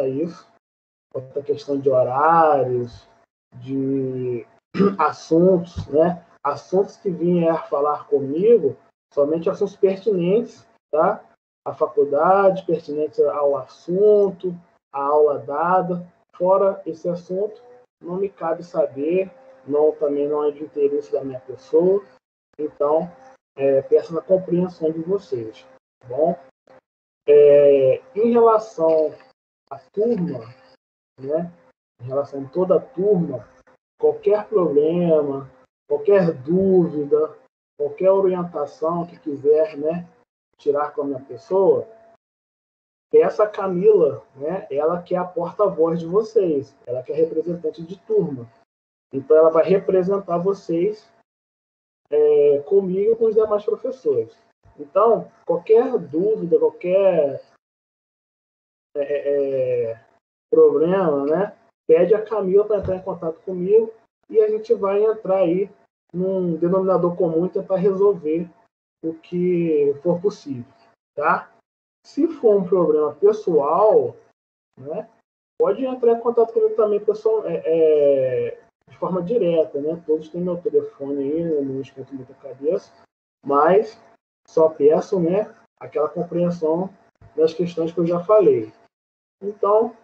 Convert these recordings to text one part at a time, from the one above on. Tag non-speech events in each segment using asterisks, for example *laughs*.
isso, quanto questão de horários, de *clears throat* assuntos, né? Assuntos que vier falar comigo, somente assuntos pertinentes, tá? À faculdade, pertinentes ao assunto, à aula dada. Fora esse assunto, não me cabe saber, não também não é de interesse da minha pessoa. Então, é, peço a compreensão de vocês, tá bom? É, em relação à turma, né? Em relação a toda a turma, qualquer problema, qualquer dúvida, qualquer orientação que quiser, né, tirar com a minha pessoa, peça a Camila, né? Ela que é a porta-voz de vocês, ela que é representante de turma. Então ela vai representar vocês é, comigo e com os demais professores. Então, qualquer dúvida, qualquer é, é, é problema, né? Pede a Camila para entrar em contato comigo e a gente vai entrar aí num denominador comum e tentar resolver o que for possível, tá? Se for um problema pessoal, né, pode entrar em contato comigo também pessoal, é, é, de forma direta, né? Todos têm meu telefone aí, eu não esquento muita cabeça, mas só peço, né, aquela compreensão das questões que eu já falei. Então,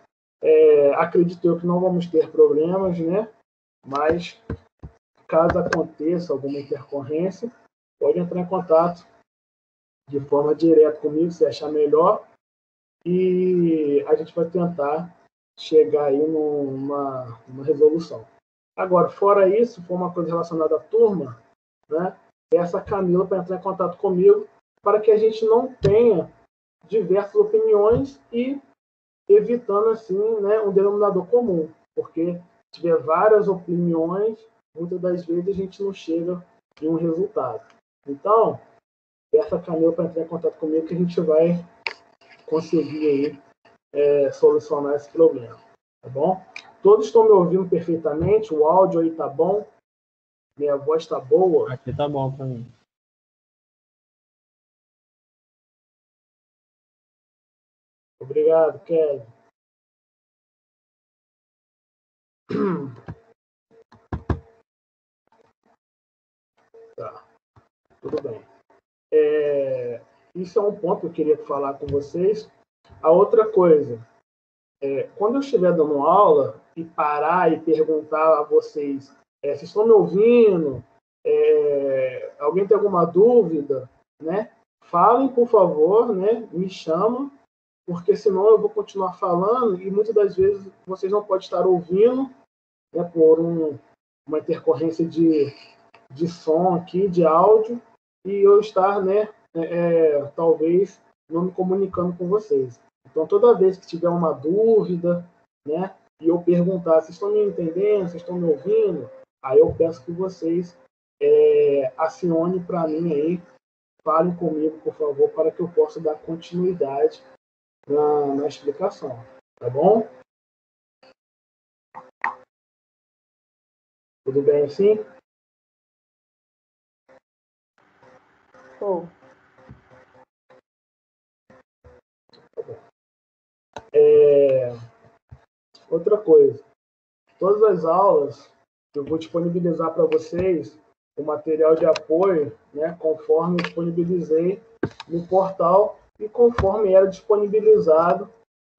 é, acredito eu que não vamos ter problemas, né? Mas caso aconteça alguma intercorrência, pode entrar em contato de forma direta comigo, se achar melhor, e a gente vai tentar chegar aí numa, numa resolução. Agora, fora isso, for uma coisa relacionada à turma, né, peça a Camila para entrar em contato comigo para que a gente não tenha diversas opiniões e evitando assim né, um denominador comum, porque se tiver várias opiniões, muitas das vezes a gente não chega em um resultado. Então, peça a Camila para entrar em contato comigo que a gente vai conseguir aí, é, solucionar esse problema. Tá bom? Todos estão me ouvindo perfeitamente? O áudio aí tá bom? Minha voz tá boa? Aqui tá bom mim. Obrigado, Kevin. Tá. Tudo bem. É, isso é um ponto que eu queria falar com vocês. A outra coisa, é, quando eu estiver dando aula e parar e perguntar a vocês, é, estão me ouvindo? É, alguém tem alguma dúvida? Né? Falem, por favor, né? me chamam, porque senão eu vou continuar falando e muitas das vezes vocês não podem estar ouvindo né, por um, uma intercorrência de, de som aqui, de áudio, e eu estar, né, é, é, talvez, não me comunicando com vocês. Então, toda vez que tiver uma dúvida, né, e eu perguntar se estão me entendendo, se estão me ouvindo, aí eu peço que vocês é, acionem para mim aí, falem comigo, por favor, para que eu possa dar continuidade na, na explicação. Tá bom? Tudo bem assim? Pô. É... Outra coisa, todas as aulas eu vou disponibilizar para vocês o material de apoio, né, conforme eu disponibilizei no portal e conforme era disponibilizado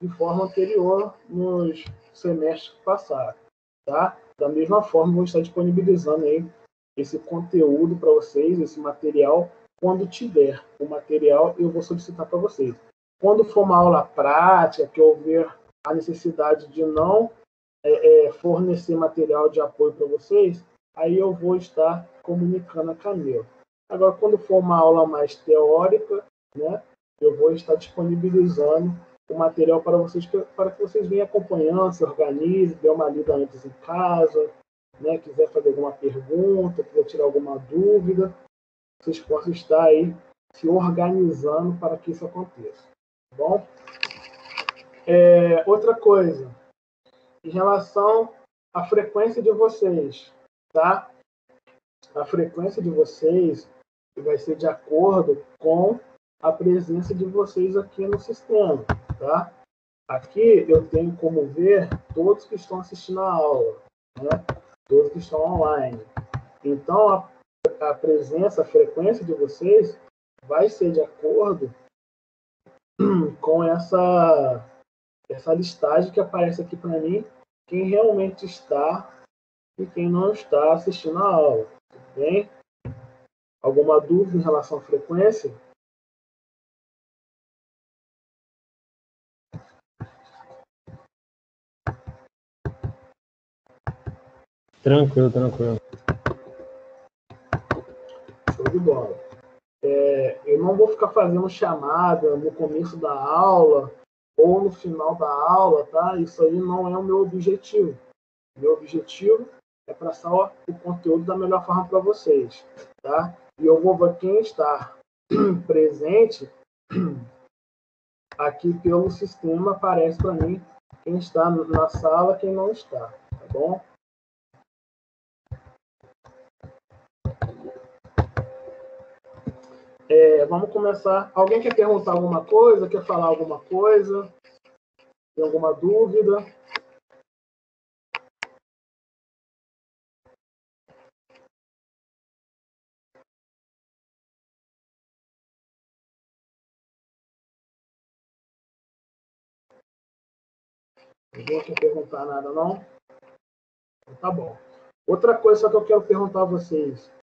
de forma anterior nos semestres que passaram, tá? Da mesma forma, vou estar disponibilizando aí esse conteúdo para vocês, esse material, quando tiver o material, eu vou solicitar para vocês. Quando for uma aula prática, que houver a necessidade de não é, é, fornecer material de apoio para vocês, aí eu vou estar comunicando a Camila. Agora, quando for uma aula mais teórica, né, eu vou estar disponibilizando o material para vocês, para que vocês venham acompanhando, se organizem, dê uma lida antes em casa, né, quiser fazer alguma pergunta, quiser tirar alguma dúvida, vocês possam estar aí se organizando para que isso aconteça. Tá bom? É, outra coisa, em relação à frequência de vocês, tá? A frequência de vocês vai ser de acordo com a presença de vocês aqui no sistema, tá? Aqui eu tenho como ver todos que estão assistindo a aula, né? todos que estão online. Então, a, a presença, a frequência de vocês vai ser de acordo *clears throat* com essa, essa listagem que aparece aqui para mim, quem realmente está e quem não está assistindo a aula. Tudo bem? Alguma dúvida em relação à frequência? Tranquilo, tranquilo. Show de bola. É, eu não vou ficar fazendo chamada no começo da aula ou no final da aula, tá? Isso aí não é o meu objetivo. Meu objetivo é passar o conteúdo da melhor forma para vocês, tá? E eu vou ver quem está *clears throat* presente *clears throat* aqui pelo sistema aparece para mim quem está na sala, quem não está, tá bom? É, vamos começar. Alguém quer perguntar alguma coisa? Quer falar alguma coisa? Tem alguma dúvida? Ninguém quer perguntar nada, não? Tá bom. Outra coisa que eu quero perguntar a vocês.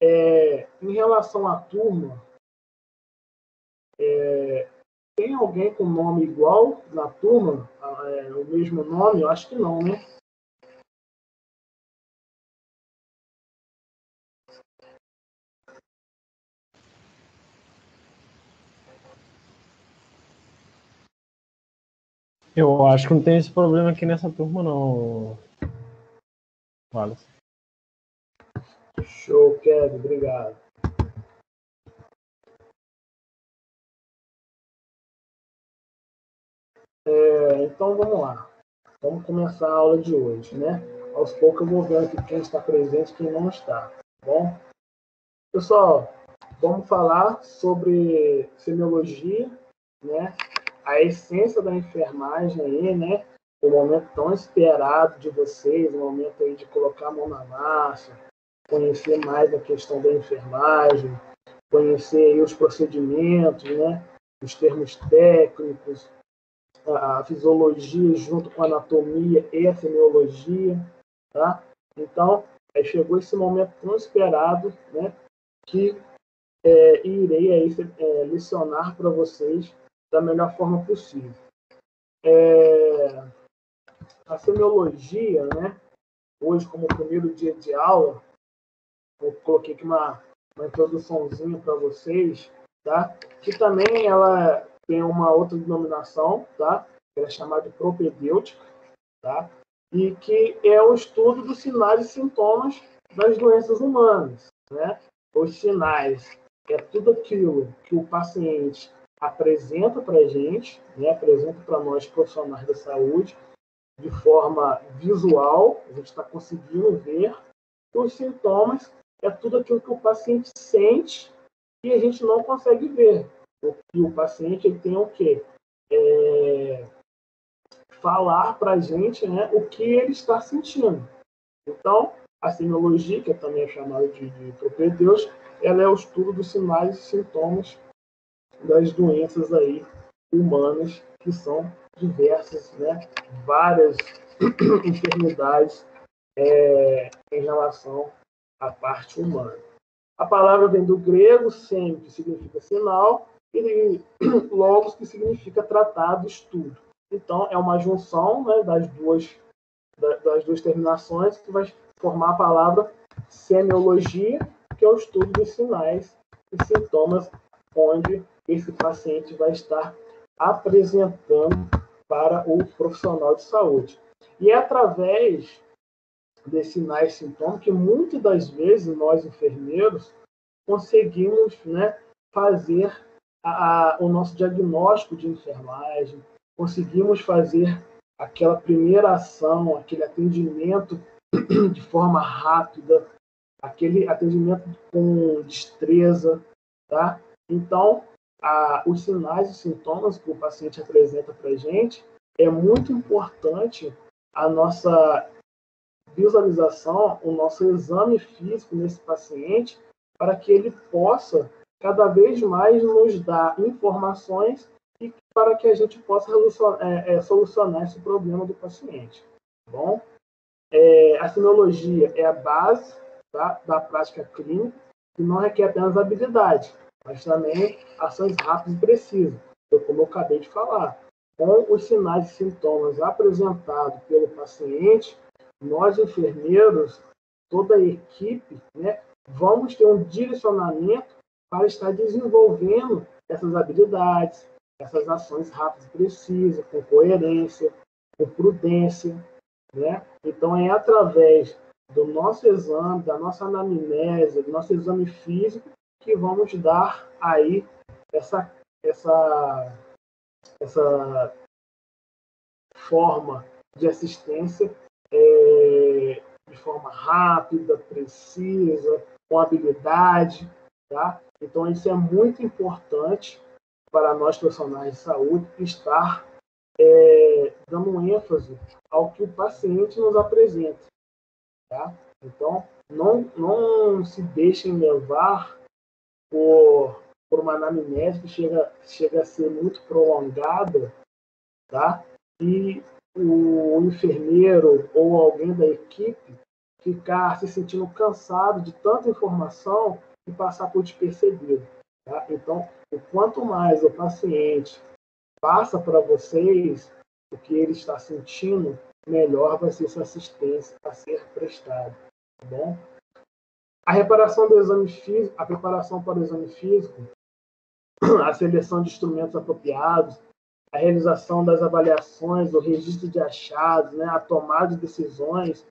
É, em relação à turma, é, tem alguém com nome igual na turma? É, o mesmo nome? Eu acho que não, né? Eu acho que não tem esse problema aqui nessa turma, não. Wallace. Show, Kevin, obrigado. É, então vamos lá. Vamos começar a aula de hoje, né? Aos poucos eu vou vendo aqui quem está presente e quem não está, tá bom? Pessoal, vamos falar sobre semiologia, né? A essência da enfermagem aí, né? O momento tão esperado de vocês, o momento aí de colocar a mão na massa, conhecer mais a questão da enfermagem, conhecer os procedimentos, né? os termos técnicos, a, fisiologia junto com a anatomia e a semiologia, tá? Então, aí chegou esse momento tão esperado, né? Que é, irei aí é, lecionar para vocês da melhor forma possível. É, a semiologia, né? Hoje, como primeiro dia de aula, eu coloquei aqui uma, uma introduçãozinha para vocês, tá? Que também ela tem uma outra denominação, tá? Que é chamada de propedêutica, tá? E que é o estudo dos sinais e sintomas das doenças humanas, né? Os sinais é tudo aquilo que o paciente apresenta para a gente, né? apresenta para nós profissionais da saúde, de forma visual, a gente está conseguindo ver. Os sintomas é tudo aquilo que o paciente sente e a gente não consegue ver. E o paciente ele tem o quê? É, falar para a gente né, o que ele está sentindo. Então, a semiologia, que também é chamada de, de propedeus, ela é o estudo dos sinais e sintomas das doenças aí humanas, que são diversas, né? várias *clears throat* enfermidades é, em relação à parte humana. A palavra vem do grego, sem, que significa sinal, e *clears throat* logos, que significa tratado, estudo. Então, é uma junção né, das, duas, das duas terminações que vai formar a palavra semiologia, que é o estudo dos sinais e sintomas, onde esse paciente vai estar apresentando para o profissional de saúde. E é através desses sinais e sintomas que muitas das vezes nós enfermeiros conseguimos né, fazer a, a, o nosso diagnóstico de enfermagem, conseguimos fazer aquela primeira ação, aquele atendimento *clears throat* de forma rápida, aquele atendimento com destreza, tá? Então, a, os sinais e sintomas que o paciente apresenta para a gente é muito importante a nossa visualização, o nosso exame físico nesse paciente, para que ele possa cada vez mais nos dar informações e para que a gente possa é, é, solucionar esse problema do paciente. Tá bom, é, a sinologia é a base tá, da prática clínica e não requer apenas habilidade, mas também ações rápidas e precisas, como eu acabei de falar. Com os sinais e sintomas apresentados pelo paciente, nós enfermeiros, toda a equipe, né, vamos ter um direcionamento para estar desenvolvendo essas habilidades, essas ações rápidas e precisas, com coerência, com prudência. Né? Então, é através do nosso exame, da nossa anamnese, do nosso exame físico, que vamos dar aí essa, essa, essa forma de assistência forma rápida, precisa, com habilidade, tá? Então isso é muito importante para nós profissionais de saúde estar é, dando ênfase ao que o paciente nos apresenta, tá? Então não não se deixem levar por por uma anamnese que chega chega a ser muito prolongada, tá? E o enfermeiro ou alguém da equipe ficar se sentindo cansado de tanta informação e passar por despercebido. Tá? Então, o quanto mais o paciente passa para vocês o que ele está sentindo, melhor vai ser essa assistência a ser prestada. Tá bom? A reparação do exame físico, a preparação para o exame físico, a seleção de instrumentos apropriados, a realização das avaliações, o registro de achados, né, a tomada de decisões,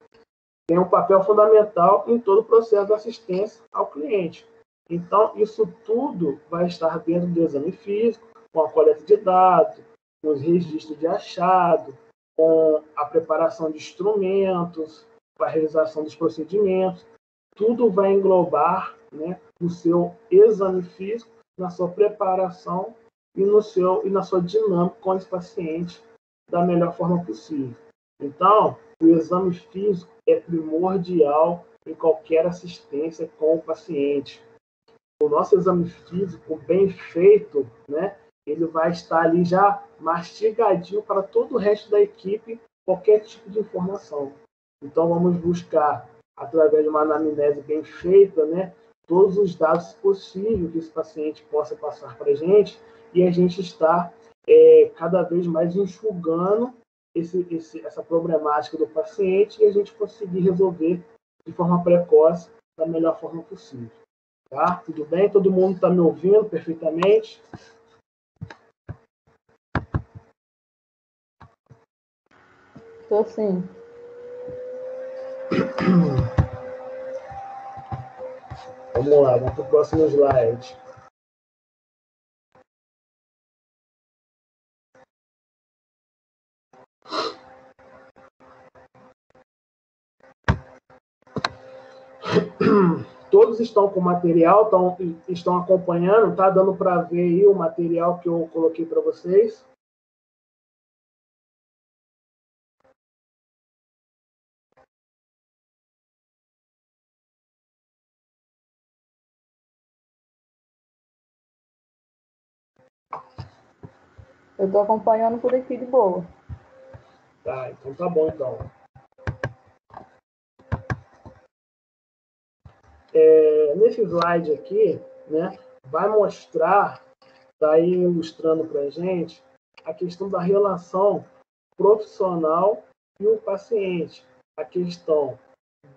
tem um papel fundamental em todo o processo de assistência ao cliente. Então, isso tudo vai estar dentro do exame físico, com a coleta de dados, com os registros de achado, com a preparação de instrumentos, com a realização dos procedimentos. Tudo vai englobar né, o seu exame físico, na sua preparação e, no seu, e na sua dinâmica com esse paciente da melhor forma possível. Então, o exame físico é primordial em qualquer assistência com o paciente. O nosso exame físico bem feito, né, ele vai estar ali já mastigadinho para todo o resto da equipe qualquer tipo de informação. Então vamos buscar através de uma anamnese bem feita, né, todos os dados possíveis que esse paciente possa passar para a gente e a gente está é, cada vez mais enxugando esse, esse, essa problemática do paciente e a gente conseguir resolver de forma precoce da melhor forma possível. Tá? Tudo bem? Todo mundo está me ouvindo perfeitamente? Estou sim. Vamos lá, vamos para o próximo slide. *coughs* Todos estão com material, estão, estão acompanhando, tá dando para ver aí o material que eu coloquei para vocês. Eu estou acompanhando por aqui de boa. Tá, então tá bom então. É, nesse slide aqui, né, vai mostrar, está ilustrando para a gente, a questão da relação profissional e o paciente, a questão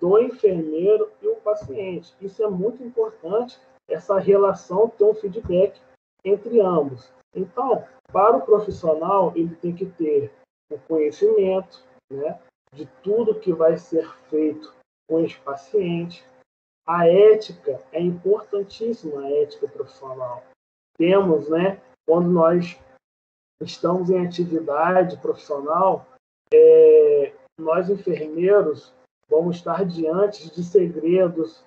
do enfermeiro e o paciente. Isso é muito importante, essa relação ter um feedback entre ambos. Então, para o profissional, ele tem que ter o conhecimento né, de tudo que vai ser feito com esse paciente, a ética é importantíssima, a ética profissional. Temos, né, quando nós estamos em atividade profissional, é, nós enfermeiros vamos estar diante de segredos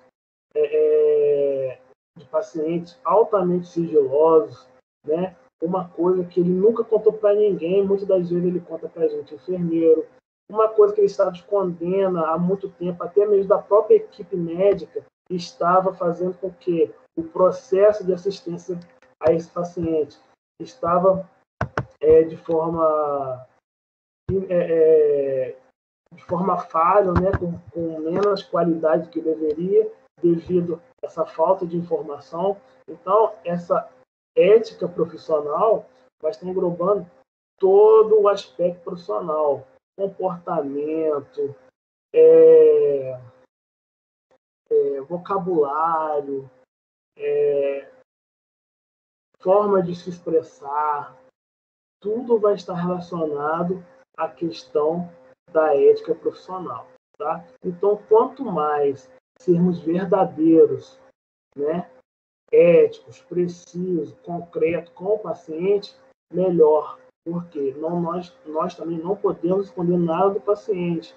é, é de pacientes altamente sigilosos, né, uma coisa que ele nunca contou para ninguém, muitas das vezes ele conta para a gente, enfermeiro, uma coisa que ele estava escondendo há muito tempo, até mesmo da própria equipe médica, estava fazendo com que o processo de assistência a esse paciente estava é, de forma é, é, de forma falha, né, com, com menos qualidade que deveria, devido a essa falta de informação. Então, essa ética profissional vai estar englobando todo o aspecto profissional, comportamento, é, é, vocabulário, é, forma de se expressar, tudo vai estar relacionado à questão da ética profissional. Tá? Então, quanto mais sermos verdadeiros, né, éticos, precisos, concretos com o paciente, melhor, porque não, nós, nós também não podemos esconder nada do paciente.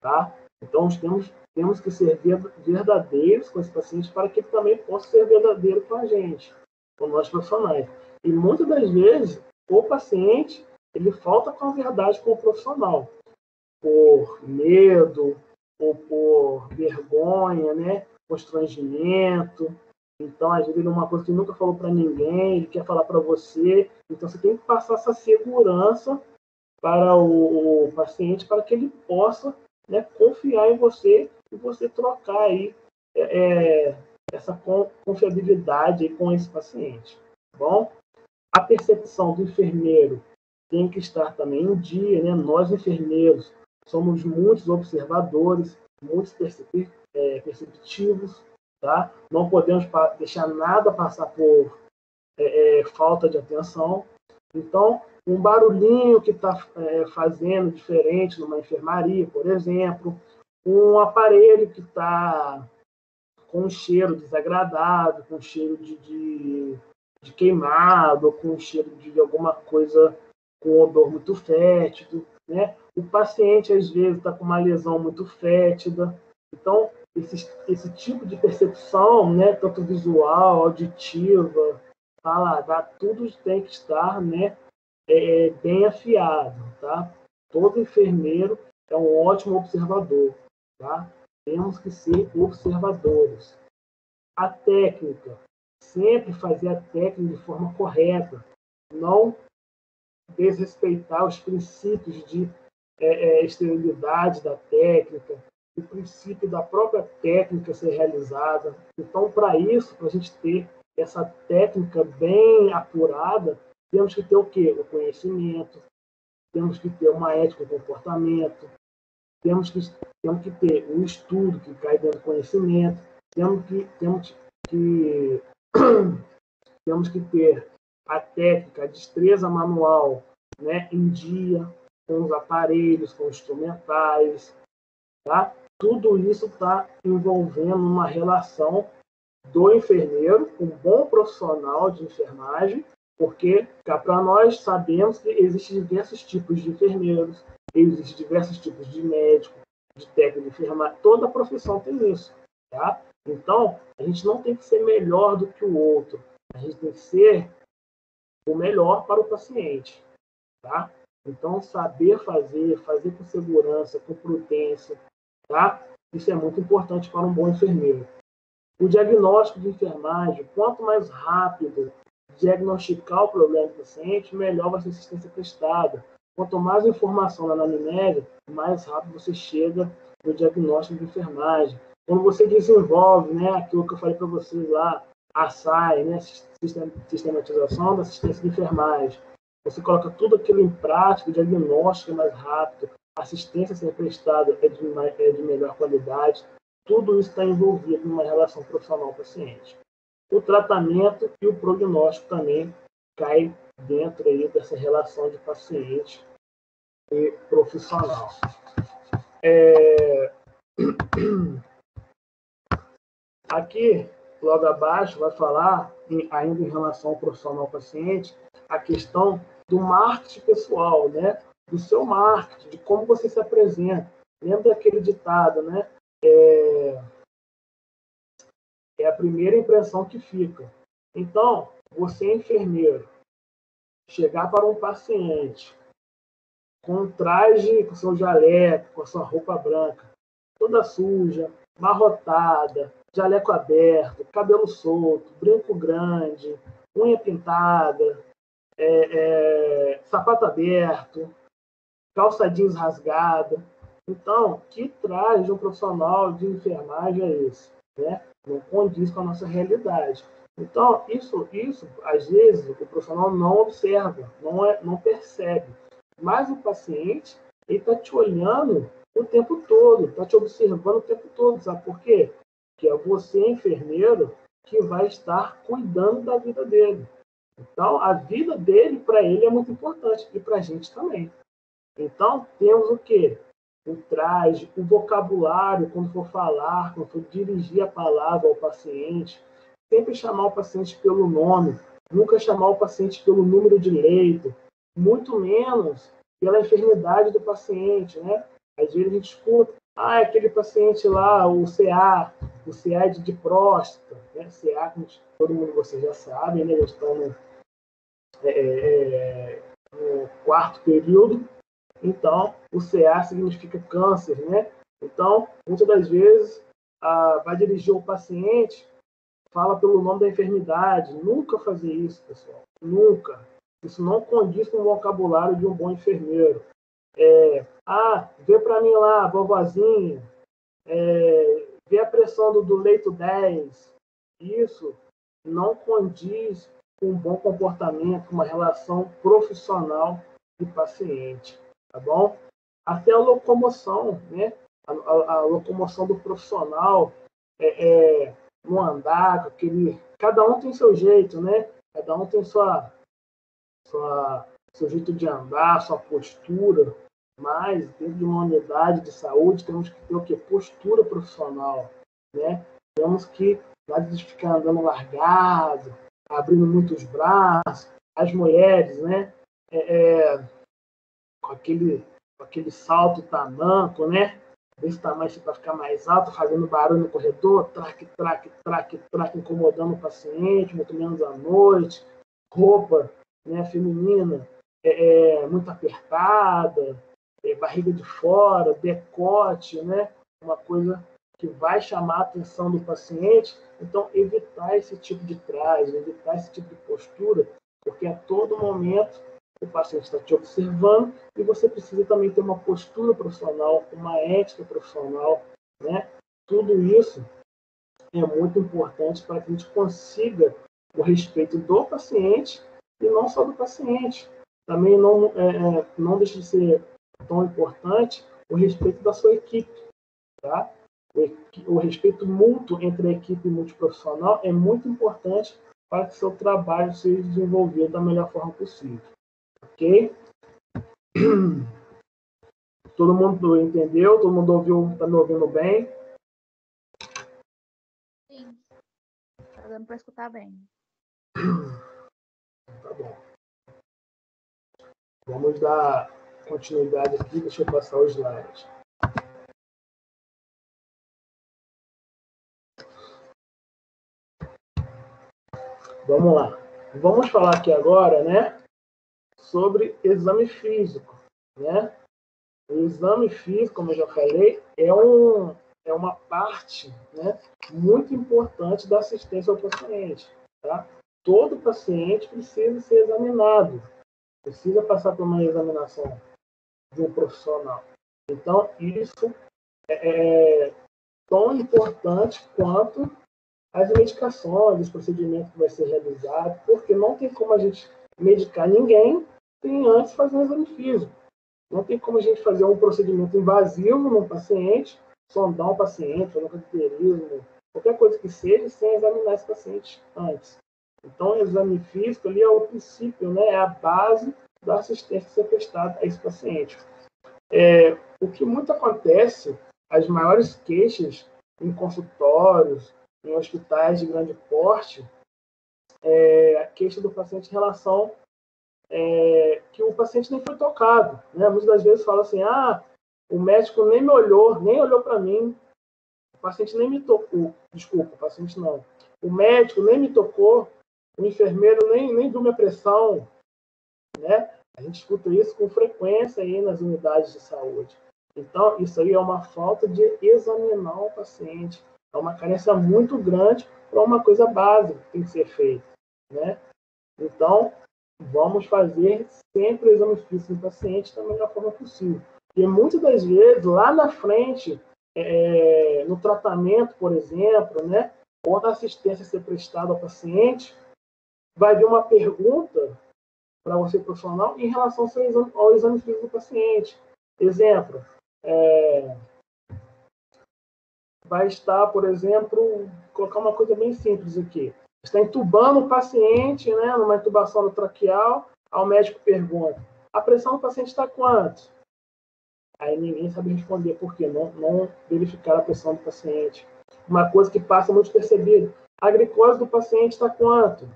Tá? Então, temos, temos que ser verdadeiros com esse paciente para que ele também possa ser verdadeiro com a gente, com nós profissionais. E muitas das vezes, o paciente ele falta com a verdade com o profissional por medo ou por vergonha, né? constrangimento. Então, às vezes, é uma coisa que nunca falou para ninguém, ele quer falar para você. Então, você tem que passar essa segurança para o paciente, para que ele possa né, confiar em você e você trocar aí é, é essa confiabilidade com esse paciente. Tá bom, a percepção do enfermeiro tem que estar também em dia, né? Nós enfermeiros somos muitos observadores, muitos é, perceptivos, tá? Não podemos deixar nada passar por é, é, falta de atenção. Então, um barulhinho que está é, fazendo diferente numa enfermaria, por exemplo, um aparelho que está com um cheiro desagradável, com um cheiro de, de, de queimado, com um cheiro de alguma coisa com odor muito fétido, né? O paciente, às vezes, está com uma lesão muito fétida. Então, esse, esse tipo de percepção, né, tanto visual, auditiva, paladar, tudo tem que estar né, é, bem afiado. Tá? Todo enfermeiro é um ótimo observador. Tá? Temos que ser observadores. A técnica, sempre fazer a técnica de forma correta, não desrespeitar os princípios de é, é, esterilidade da técnica, o princípio da própria técnica ser realizada. Então, para isso, para a gente ter essa técnica bem apurada, temos que ter o quê? O conhecimento, temos que ter uma ética de comportamento, temos que, temos que ter um estudo que cai dentro do conhecimento, temos que, temos que, *clears throat* temos que ter a técnica, a destreza manual né, em dia, com os aparelhos, com os instrumentais, tá? Tudo isso está envolvendo uma relação do enfermeiro, um bom profissional de enfermagem, porque para nós sabemos que existem diversos tipos de enfermeiros, existem diversos tipos de médico, de técnico de enfermagem, toda profissão tem isso, tá? Então, a gente não tem que ser melhor do que o outro, a gente tem que ser o melhor para o paciente, tá? Então, saber fazer, fazer com segurança, com prudência, tá? Isso é muito importante para um bom enfermeiro. O diagnóstico de enfermagem, quanto mais rápido diagnosticar o problema do paciente, melhor vai ser a assistência prestada. Quanto mais informação na anamnese, mais rápido você chega no diagnóstico de enfermagem. Quando você desenvolve, né, aquilo que eu falei para vocês lá, a SAI, né, sistematização da assistência de enfermagem, você coloca tudo aquilo em prática, o diagnóstico é mais rápido, a assistência ser prestada é de, é de melhor qualidade, tudo isso está envolvido numa relação profissional-paciente. O tratamento e o prognóstico também caem dentro aí dessa relação de paciente e profissional. É... Aqui, logo abaixo, vai falar, ainda em relação ao profissional-paciente, a questão do marketing pessoal, né? Do seu marketing, de como você se apresenta. Lembra daquele ditado, né? É, é a primeira impressão que fica. Então, você é enfermeiro. chegar para um paciente com traje, com seu jaleco, com a sua roupa branca, toda suja, marrotada, jaleco aberto, cabelo solto, brinco grande, unha pintada, é, é, sapato aberto, calça jeans rasgada. Então, que traje um profissional de enfermagem é esse? Né? Não condiz com a nossa realidade. Então, isso, isso às vezes, o profissional não observa, não, é, não percebe. Mas o paciente, ele está te olhando o tempo todo, está te observando o tempo todo. Sabe por quê? Que é você, enfermeiro, que vai estar cuidando da vida dele. Então, a vida dele, para ele, é muito importante e para a gente também. Então, temos o quê? O traje, o vocabulário, quando for falar, quando for dirigir a palavra ao paciente, sempre chamar o paciente pelo nome, nunca chamar o paciente pelo número de leito, muito menos pela enfermidade do paciente, né? Às vezes a gente escuta, ah, é aquele paciente lá, o CA, o CA de, de próstata, né? CA, todo mundo vocês já sabem, né? Eles estão no, é, é, é, no quarto período, então o CA significa câncer, né? Então, muitas das vezes, vai dirigir o paciente, fala pelo nome da enfermidade. Nunca fazer isso, pessoal. Nunca. Isso não condiz com o vocabulário de um bom enfermeiro. É, ah, vê para mim lá, vovozinha. É, vê a pressão do, do leito 10. Isso não condiz com um bom comportamento, uma relação profissional e paciente, tá bom? Até a locomoção, né? A, a, a locomoção do profissional é, é, no andar, aquele, cada um tem seu jeito, né? Cada um tem sua, sua seu jeito de andar, sua postura, mas dentro de uma unidade de saúde temos que ter o que postura profissional, né? Temos que nada de ficar andando largado, abrindo muitos braços, as mulheres, né? É, é, aquele aquele salto tamanco, né? Desse tamanho para ficar mais alto, fazendo barulho no corredor, traque, traque, traque, traque, incomodando o paciente, muito menos à noite, roupa né, feminina é, é muito apertada, é, barriga de fora, decote, né? Uma coisa que vai chamar a atenção do paciente. Então, evitar esse tipo de traje, evitar esse tipo de postura, porque a todo momento o paciente está te observando e você precisa também ter uma postura profissional, uma ética profissional, né? Tudo isso é muito importante para que a gente consiga o respeito do paciente e não só do paciente. Também não, é, é não deixa de ser tão importante o respeito da sua equipe, tá? O, o respeito mútuo entre a equipe multiprofissional é muito importante para que seu trabalho seja desenvolvido da melhor forma possível. Ok? *clears throat* Todo mundo entendeu? Todo mundo ouviu? Está me ouvindo bem? Sim. Está dando para escutar bem. Tá bom. Vamos dar continuidade aqui. Deixa eu passar o slide. Vamos lá. Vamos falar aqui agora, né, sobre exame físico, né? O exame físico, como eu já falei, é, um, é uma parte né, muito importante da assistência ao paciente. Tá? Todo paciente precisa ser examinado, precisa passar por uma examinação de um profissional. Então, isso é, é tão importante quanto as medicações, os procedimentos que vai ser realizado, porque não tem como a gente medicar ninguém sem antes fazer um exame físico. Não tem como a gente fazer um procedimento invasivo num paciente, sondar um paciente, fazer um cateterismo, qualquer coisa que seja, sem examinar esse paciente antes. Então, o exame físico ali é o princípio, né, é a base da assistência ser prestada a esse paciente. É, o que muito acontece, as maiores queixas em consultórios, em hospitais de grande porte, é a queixa do paciente em relação é, que o paciente nem foi tocado. Né? Muitas das vezes fala assim, ah, o médico nem me olhou, nem olhou para mim, o paciente nem me tocou, desculpa, o paciente não. O médico nem me tocou, o enfermeiro nem, nem viu minha pressão, né? A gente escuta isso com frequência aí nas unidades de saúde. Então, isso aí é uma falta de examinar o paciente. É uma carência muito grande para uma coisa básica que tem que ser feita, né? Então, vamos fazer sempre o exame físico do paciente da melhor forma possível. E muitas das vezes, lá na frente, é, no tratamento, por exemplo, né, ou na assistência ser prestada ao paciente, vai vir uma pergunta para você profissional em relação ao, exame, ao exame físico do paciente. Exemplo, é, vai estar, por exemplo, colocar uma coisa bem simples aqui. Está entubando o paciente, né, numa intubação traqueal, ao médico pergunta: a pressão do paciente está quanto? Aí ninguém sabe responder por quê, não, não verificar a pressão do paciente. Uma coisa que passa muito percebido: a glicose do paciente está quanto?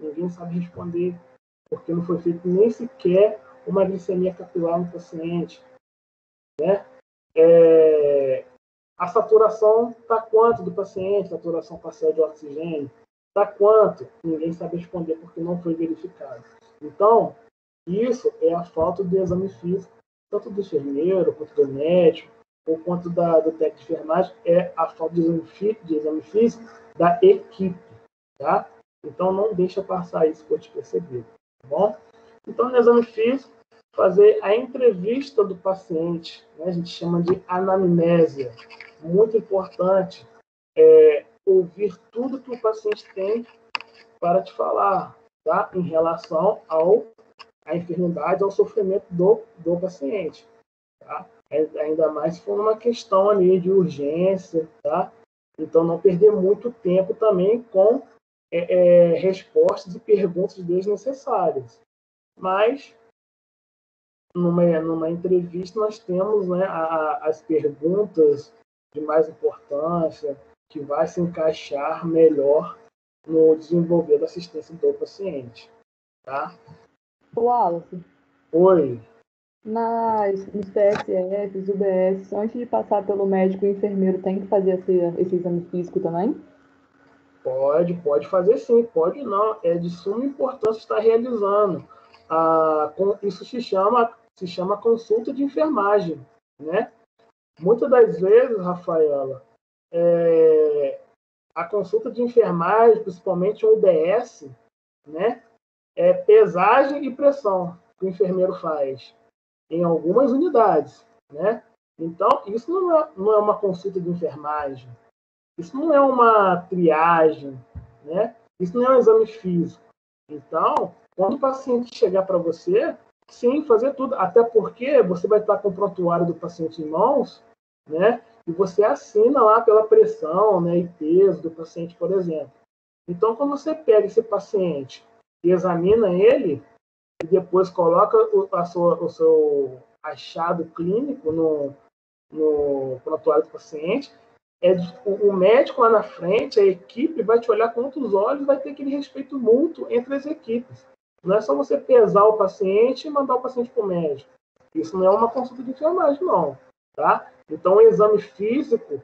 Ninguém sabe responder, porque não foi feito nem sequer uma glicemia capilar no paciente. Né? É, a saturação está quanto do paciente, saturação parcial de oxigênio? Está quanto? Ninguém sabe responder porque não foi verificado. Então, isso é a falta de exame físico, tanto do enfermeiro, quanto do médico, ou quanto da, do técnico de enfermagem, é a falta de exame, físico, de exame físico da equipe. Tá? Então, não deixa passar isso por despercebido. Tá bom? Então, no exame físico, fazer a entrevista do paciente, né? a gente chama de anamnésia. Muito importante é, ouvir tudo que o paciente tem para te falar, tá? Em relação ao à enfermidade, ao sofrimento do, do paciente, tá? Ainda mais se for uma questão ali de urgência, tá? Então, não perder muito tempo também com é, é, respostas e perguntas desnecessárias. Mas, numa, numa entrevista, nós temos né, a, as perguntas de mais importância, que vai se encaixar melhor no desenvolver da assistência do paciente. Tá? O Wallace. Oi. Nas, nos PSFs, UBS, antes de passar pelo médico, o enfermeiro tem que fazer esse, esse exame físico também? Pode, pode fazer sim, pode não. É de suma importância estar realizando. Ah, isso se chama, se chama consulta de enfermagem, né? Muitas das vezes, Rafaela, é, a consulta de enfermagem, principalmente o UBS, né, é pesagem e pressão que o enfermeiro faz em algumas unidades, né? Então, isso não é, não é uma consulta de enfermagem, isso não é uma triagem, né? Isso não é um exame físico. Então, quando o paciente chegar para você, sim, fazer tudo, até porque você vai estar com o prontuário do paciente em mãos, né? E você assina lá pela pressão, né, e peso do paciente, por exemplo. Então, quando você pega esse paciente e examina ele, e depois coloca o, sua, o seu achado clínico no, no prontuário do paciente, é, o médico lá na frente, a equipe, vai te olhar com outros olhos, vai ter aquele respeito mútuo entre as equipes. Não é só você pesar o paciente e mandar o paciente para o médico. Isso não é uma consulta de enfermagem, não. Tá? Então, o exame físico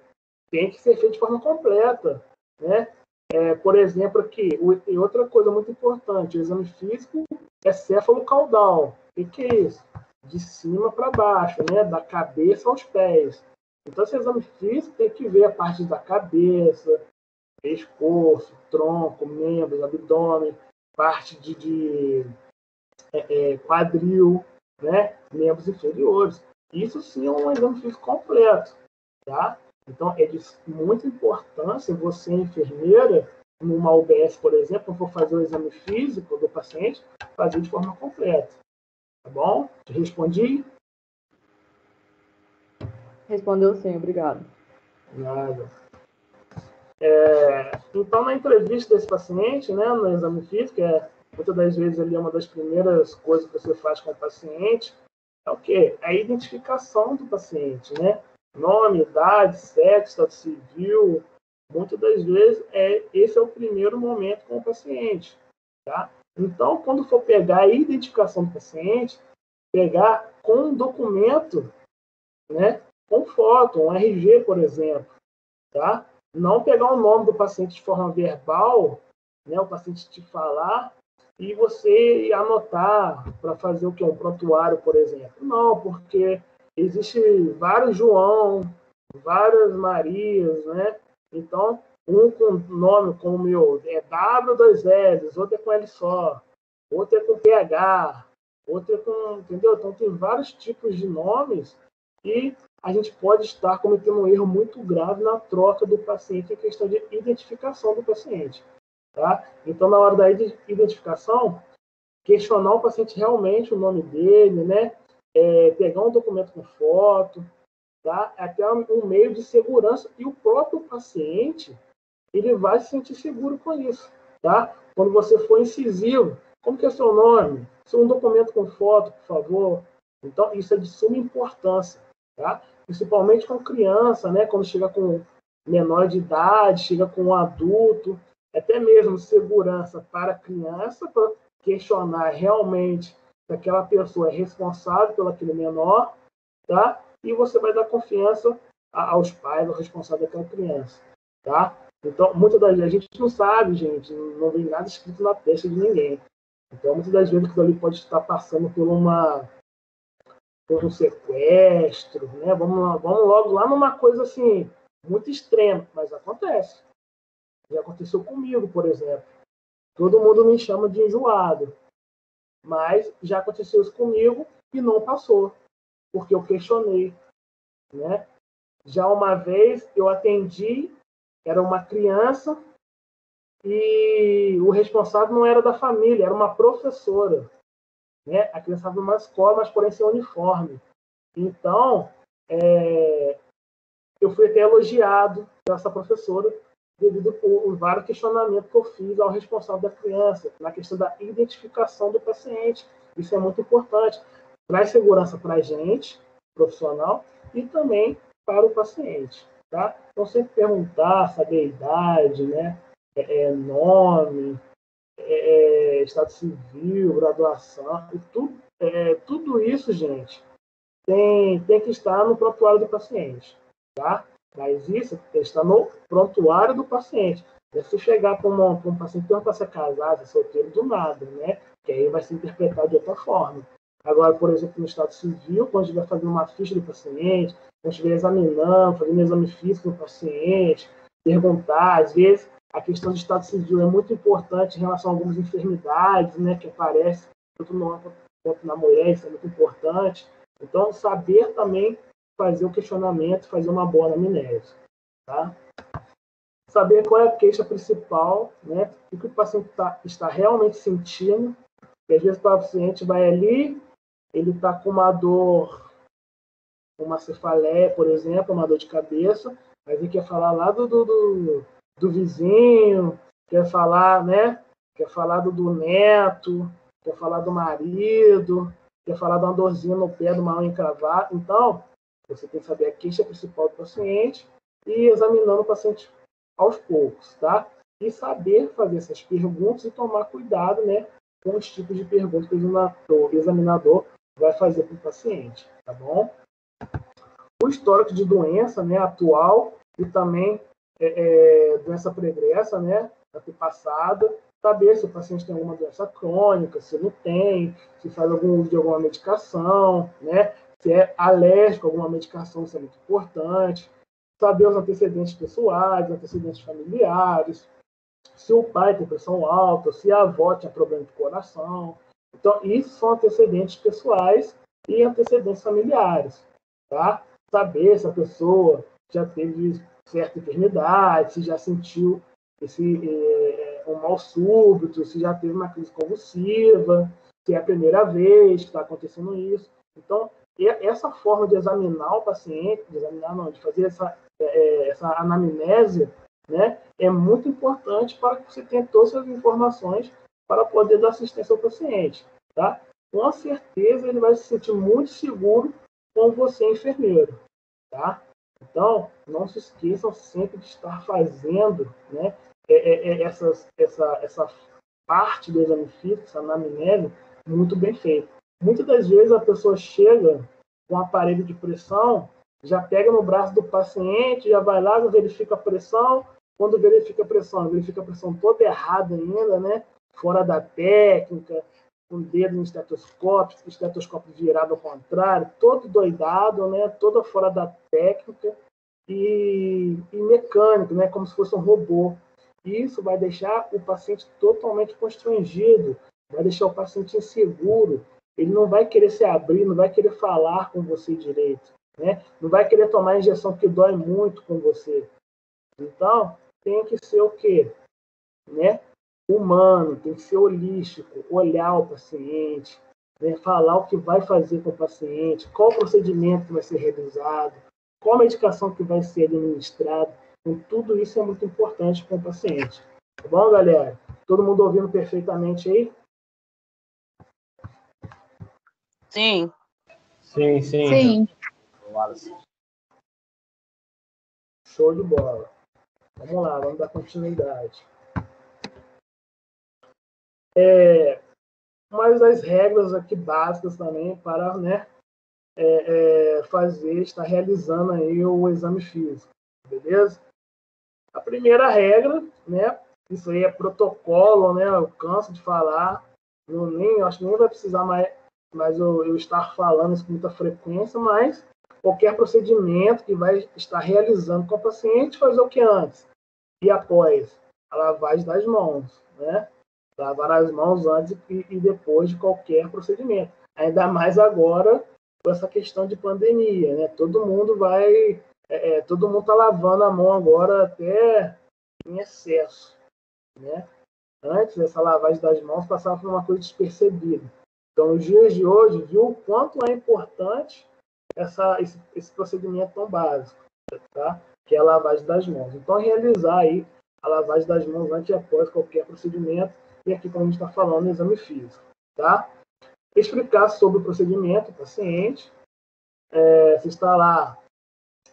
tem que ser feito de forma completa. Né? É, por exemplo, aqui, e outra coisa muito importante, o exame físico é céfalo-caudal. O que, é isso? De cima para baixo, né? da cabeça aos pés. Então, esse exame físico tem que ver a parte da cabeça, pescoço, tronco, membros, abdômen, parte de, de é, é, quadril, né? membros inferiores. Isso sim é um exame físico completo, tá? Então, é de muita importância você, enfermeira, numa UBS, por exemplo, for fazer o exame físico do paciente, fazer de forma completa. Tá bom? Respondi? Respondeu sim, obrigado. Nada. É, então, na entrevista desse paciente, né, no exame físico, é, muitas das vezes ali é uma das primeiras coisas que você faz com o paciente, é o quê? É a identificação do paciente, né? Nome, idade, sexo, estado civil. Muitas das vezes, é, esse é o primeiro momento com o paciente, tá? Então, quando for pegar a identificação do paciente, pegar com um documento, né? Com foto, um RG, por exemplo, tá? Não pegar o nome do paciente de forma verbal, né? O paciente te falar e você anotar para fazer o que? Um prontuário, por exemplo. Não, porque existe vários João, várias Marias, né? Então, um com nome como o meu é W2Ls, outro é com L só, outro é com PH, outro é com. Entendeu? Então, tem vários tipos de nomes e a gente pode estar cometendo um erro muito grave na troca do paciente em questão de identificação do paciente. Tá? Então, na hora da identificação, questionar o paciente realmente o nome dele, né? É, pegar um documento com foto, tá? É até um meio de segurança e o próprio paciente ele vai se sentir seguro com isso, tá? Quando você for incisivo, como que é seu nome? Se um documento com foto, por favor. Então isso é de suma importância, tá? Principalmente com criança, né? Quando chega com menor de idade, chega com um adulto, até mesmo segurança para a criança, para questionar realmente se aquela pessoa é responsável pelo aquele menor, tá? E você vai dar confiança aos pais, ao responsável daquela criança, tá? Então, muitas das vezes, a gente não sabe, gente, não vem nada escrito na testa de ninguém. Então, muitas das vezes, aquilo ali pode estar passando por uma por um sequestro, né? Vamos, vamos logo lá numa coisa assim, muito extrema, mas acontece. Já aconteceu comigo, por exemplo. Todo mundo me chama de enjoado. Mas já aconteceu isso comigo e não passou, porque eu questionei. Né? Já uma vez eu atendi, era uma criança, e o responsável não era da família, era uma professora. Né? A criança estava numa escola, mas porém sem uniforme. Então, é, eu fui até elogiado por essa professora devido por vários questionamentos que eu fiz ao responsável da criança, na questão da identificação do paciente. Isso é muito importante. Traz segurança para a gente, profissional, e também para o paciente. Tá? Então, sempre perguntar, saber a idade, né? É, é nome, é, é, estado civil, graduação, tudo, é, tudo isso, gente, tem, tem que estar no prontuário do paciente. Tá? Mas isso está no prontuário do paciente. É se chegar para um, um paciente que perguntar se é casado, se solteiro, do nada, né? Que aí vai se interpretar de outra forma. Agora, por exemplo, no Estado Civil, quando vai fazer uma ficha do paciente, quando vai examinando, fazendo exame físico do paciente, perguntar, às vezes, a questão do Estado Civil é muito importante em relação a algumas enfermidades, né, que aparecem tanto no homem quanto na mulher, isso é muito importante. Então, saber também fazer o questionamento, fazer uma boa anamnese. Tá? Saber qual é a queixa principal, né? o que o paciente tá, está realmente sentindo. Porque às vezes o paciente vai ali, ele está com uma dor, uma cefaleia, por exemplo, uma dor de cabeça, mas ele quer falar lá do, do, do, do vizinho, quer falar, né? Quer falar do, do neto, quer falar do marido, quer falar de uma dorzinha no pé, do mal encravado. Então, você tem que saber a queixa principal do paciente e examinando o paciente aos poucos, tá? E saber fazer essas perguntas e tomar cuidado, né, com os tipos de perguntas que o examinador vai fazer para o paciente, tá bom? O histórico de doença, né, atual e também é, é, doença pregressa, né, passada, saber se o paciente tem alguma doença crônica, se não tem, se faz algum uso de alguma medicação, né, se é alérgico a alguma medicação, isso é muito importante. Saber os antecedentes pessoais, antecedentes familiares, se o pai tem pressão alta, se a avó tinha problema de coração. Então, isso são antecedentes pessoais e antecedentes familiares, tá? Saber se a pessoa já teve certa enfermidade, se já sentiu esse é, um mal súbito, se já teve uma crise convulsiva, se é a primeira vez que está acontecendo isso. Então, e essa forma de examinar o paciente, de examinar não, de fazer essa, é, é, essa anamnese, né, é muito importante para que você tenha todas as informações para poder dar assistência ao paciente, tá? Com certeza ele vai se sentir muito seguro com você, enfermeiro, tá? Então, não se esqueçam sempre de estar fazendo, né, é, é, essas, essa, essa parte do exame físico, essa anamnese, muito bem feita. Muitas das vezes a pessoa chega com um aparelho de pressão, já pega no braço do paciente, já vai lá, verifica a pressão. Quando verifica a pressão, verifica a pressão toda errada ainda, né? fora da técnica, com o dedo no estetoscópio, estetoscópio virado ao contrário, todo doidado, né? Toda fora da técnica e, e mecânico, né? Como se fosse um robô. Isso vai deixar o paciente totalmente constrangido, vai deixar o paciente inseguro. Ele não vai querer se abrir, não vai querer falar com você direito, né? Não vai querer tomar injeção que dói muito com você. Então, tem que ser o quê? Né? humano, tem que ser holístico, olhar o paciente, né, falar o que vai fazer com o paciente, qual o procedimento que vai ser realizado, qual a medicação que vai ser administrada. Então, tudo isso é muito importante com o paciente. Tá bom, galera? Todo mundo ouvindo perfeitamente aí? Sim. Sim, sim. Sim. Show de bola. Vamos lá, vamos dar continuidade. É, mas as regras aqui básicas também para né, é, é, fazer, estar realizando aí o exame físico, beleza? A primeira regra, né, isso aí é protocolo, né, eu canso de falar, não, nem, acho que nem vai precisar mais, mais eu, eu estar falando isso com muita frequência, mas qualquer procedimento que vai estar realizando com o paciente, fazer o que antes e após a lavagem das mãos, né? lavar as mãos antes e, e depois de qualquer procedimento. Ainda mais agora com essa questão de pandemia, né? Todo mundo vai, é, é todo mundo está lavando a mão agora até em excesso, né? Antes essa lavagem das mãos passava por uma coisa despercebida. Então, nos dias de hoje, viu o quanto é importante essa, esse, esse procedimento tão básico, tá? Que é a lavagem das mãos. Então, realizar aí a lavagem das mãos antes e após qualquer procedimento e aqui, como a gente está falando, exame físico. Tá? Explicar sobre o procedimento paciente. É, se está lá,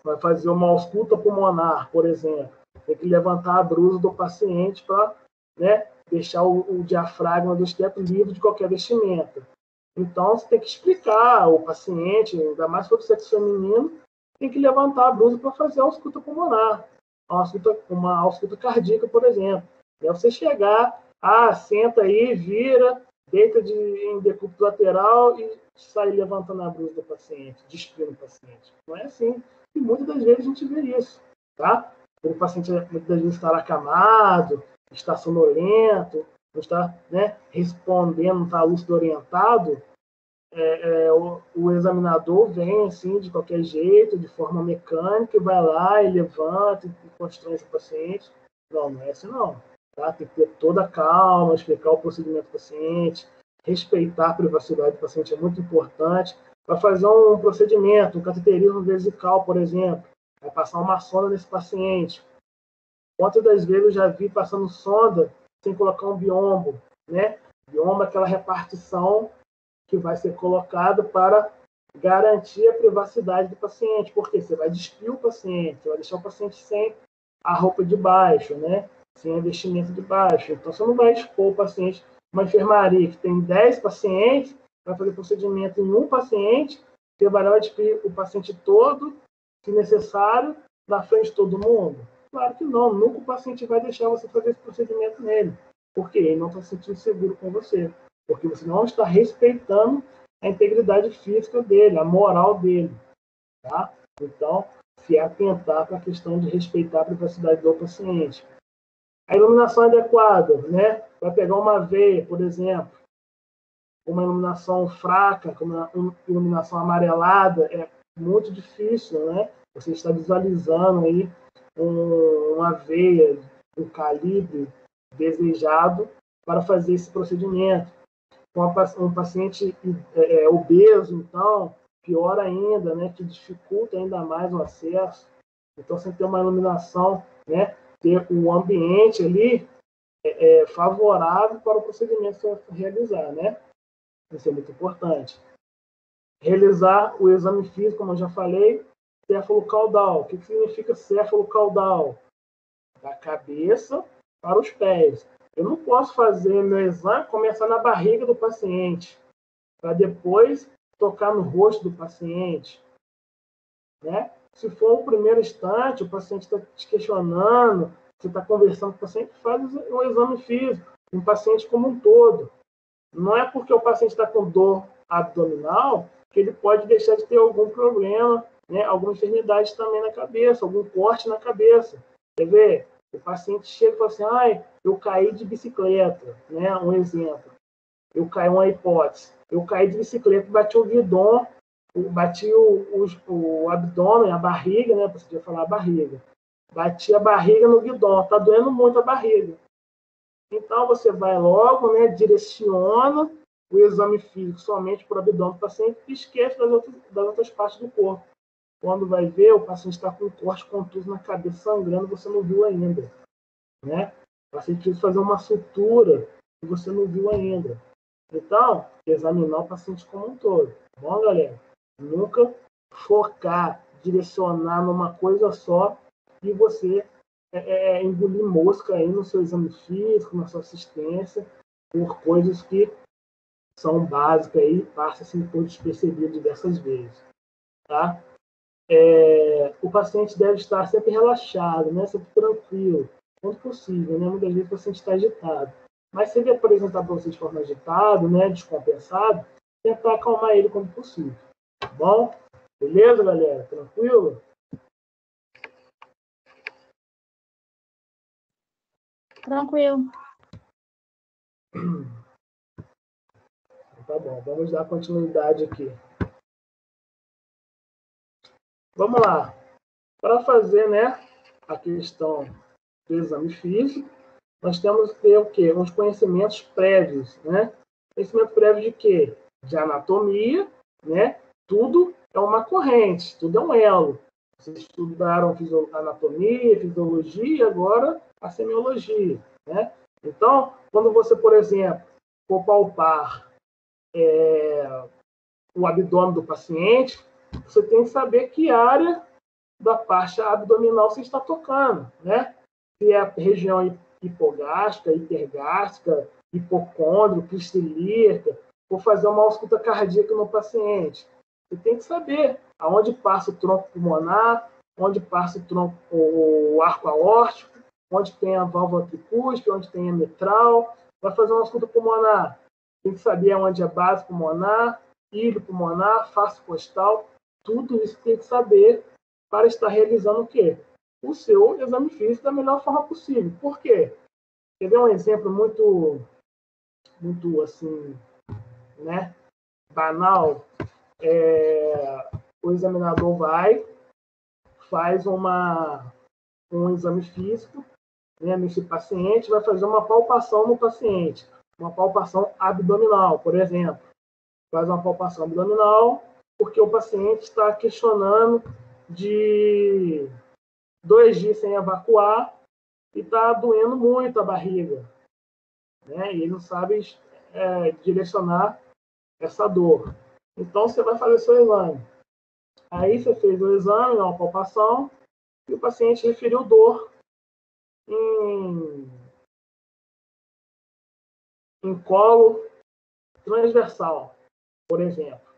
vai fazer uma ausculta pulmonar, por exemplo, tem que levantar a brusa do paciente para né, deixar o, o, diafragma do esteto livre de qualquer vestimenta. Então, você tem que explicar ao paciente, ainda mais se for sexo feminino, tem que levantar a brusa para fazer a ausculta pulmonar, uma ausculta, uma ausculta cardíaca, por exemplo. É você chegar ah, senta aí, vira, deita de, em decúbito lateral e sai levantando a blusa do paciente, despindo o paciente. Não é assim. E muitas das vezes a gente vê isso, tá? O paciente muitas das vezes está acamado, está sonolento, não está né, respondendo, não está lúcido orientado, é, é, o, o, examinador vem assim, de qualquer jeito, de forma mecânica, e vai lá e levanta e constrange o paciente. Não, não é assim não. Tá? Tem que ter toda a calma, explicar o procedimento do paciente, respeitar a privacidade do paciente é muito importante. Para fazer um procedimento, um cateterismo vesical, por exemplo, vai passar uma sonda nesse paciente. Quantas das vezes eu já vi passando sonda sem colocar um biombo, né? Biombo é aquela repartição que vai ser colocada para garantir a privacidade do paciente, porque você vai despir o paciente, vai deixar o paciente sem a roupa de baixo, né? sem investimento de baixo. Então, você não vai expor o paciente uma enfermaria que tem 10 pacientes, vai fazer procedimento em um paciente, você vai lá despedir o paciente todo, se necessário, na frente de todo mundo? Claro que não, nunca o paciente vai deixar você fazer esse procedimento nele, porque ele não está se sentindo seguro com você, porque você não está respeitando a integridade física dele, a moral dele, tá? Então, se atentar para a questão de respeitar a privacidade do paciente. A iluminação adequada, né? Vai pegar uma veia, por exemplo, uma iluminação fraca, uma iluminação amarelada, é muito difícil, né? Você está visualizando aí uma veia do calibre desejado para fazer esse procedimento. Um paciente é, é, obeso, então, pior ainda, né? Que dificulta ainda mais o acesso. Então, você tem uma iluminação, né? ter o ambiente ali é, é, favorável para o procedimento realizar, né? Isso é muito importante. Realizar o exame físico, como eu já falei, céfalo-caudal. O que, significa céfalo-caudal? Da cabeça para os pés. Eu não posso fazer meu exame começar na barriga do paciente, para depois tocar no rosto do paciente, né? Se for o primeiro instante, o paciente está te questionando, você está conversando com o paciente, faz o exame físico. um paciente como um todo. Não é porque o paciente está com dor abdominal que ele pode deixar de ter algum problema, né, alguma enfermidade também na cabeça, algum corte na cabeça. Quer ver? O paciente chega e fala assim, ai, eu caí de bicicleta, né? Um exemplo. Eu caí, uma hipótese. Eu caí de bicicleta, bati o guidão, bati o, o, o abdômen, a barriga, né? Você podia falar a barriga. Bati a barriga no guidão, tá doendo muito a barriga. Então você vai logo, né? Direciona o exame físico somente para o abdômen do paciente e esquece das outras, das outras partes do corpo. Quando vai ver, o paciente está com um corte contuso na cabeça sangrando, você não viu ainda. Né? O paciente precisa fazer uma sutura que você não viu ainda. Então, examinar o paciente como um todo. Tá bom, galera? Nunca focar, direcionar numa coisa só e você é, é, é, engolir mosca aí no seu exame físico, na sua assistência, por coisas que são básicas aí, passa assim por despercebido diversas vezes. Tá? É, o paciente deve estar sempre relaxado, né, sempre tranquilo, quanto possível. Né? Muitas vezes o paciente está agitado. Mas se ele apresentar para você de forma agitada, né, descompensado, tentar acalmar ele quando possível. Tá bom? Beleza, galera? Tranquilo? Tranquilo. Tá bom, vamos dar continuidade aqui. Vamos lá. Para fazer né, a questão do exame físico, nós temos que ter o quê? Uns conhecimentos prévios, né? Conhecimento prévio de quê? De anatomia, né? Tudo é uma corrente, tudo é um elo. Vocês estudaram anatomia, fisiologia, agora a semiologia, né? Então, quando você, por exemplo, for palpar é, o abdômen do paciente, você tem que saber que área da parte abdominal você está tocando, né? Se é a região hipogástrica, hipergástrica, hipocôndrio, cristilíaca, vou fazer uma ausculta cardíaca no paciente. Você tem que saber aonde passa o tronco pulmonar, onde passa o, tronco, o arco aórtico, onde tem a válvula tricúspide, onde tem a mitral. Vai fazer uma ausculta pulmonar. Tem que saber onde é base pulmonar, ilho pulmonar, face costal. Tudo isso tem que saber para estar realizando o quê? O seu exame físico da melhor forma possível. Por quê? Quer ver um exemplo muito, muito assim, né, banal? É, o examinador vai, faz uma, um exame físico né, nesse paciente, vai fazer uma palpação no paciente, uma palpação abdominal, por exemplo. Faz uma palpação abdominal, porque o paciente está questionando de dois dias sem evacuar e está doendo muito a barriga. Né? E ele não sabe é, direcionar essa dor. Então, você vai fazer seu exame. Aí, você fez o exame, uma palpação, e o paciente referiu dor em, em colo transversal, por exemplo.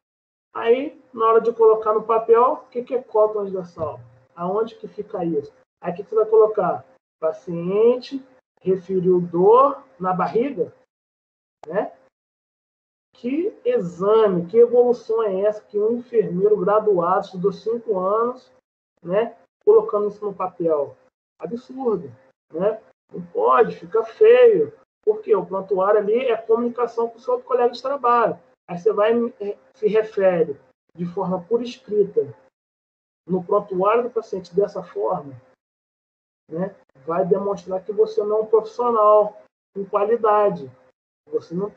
Aí, na hora de colocar no papel, o que, que é colo transversal? Aonde que fica isso? Que você vai colocar? Paciente referiu dor na barriga, né? Que exame, que evolução é essa que um enfermeiro graduado estudou cinco anos, né? Colocando isso no papel? Absurdo, né? Não pode, fica feio. Porque o prontuário ali é comunicação com o seu colega de trabalho. Aí você vai eh, se refere de forma por escrita no prontuário do paciente dessa forma, né, vai demonstrar que você não é um profissional com qualidade. Você não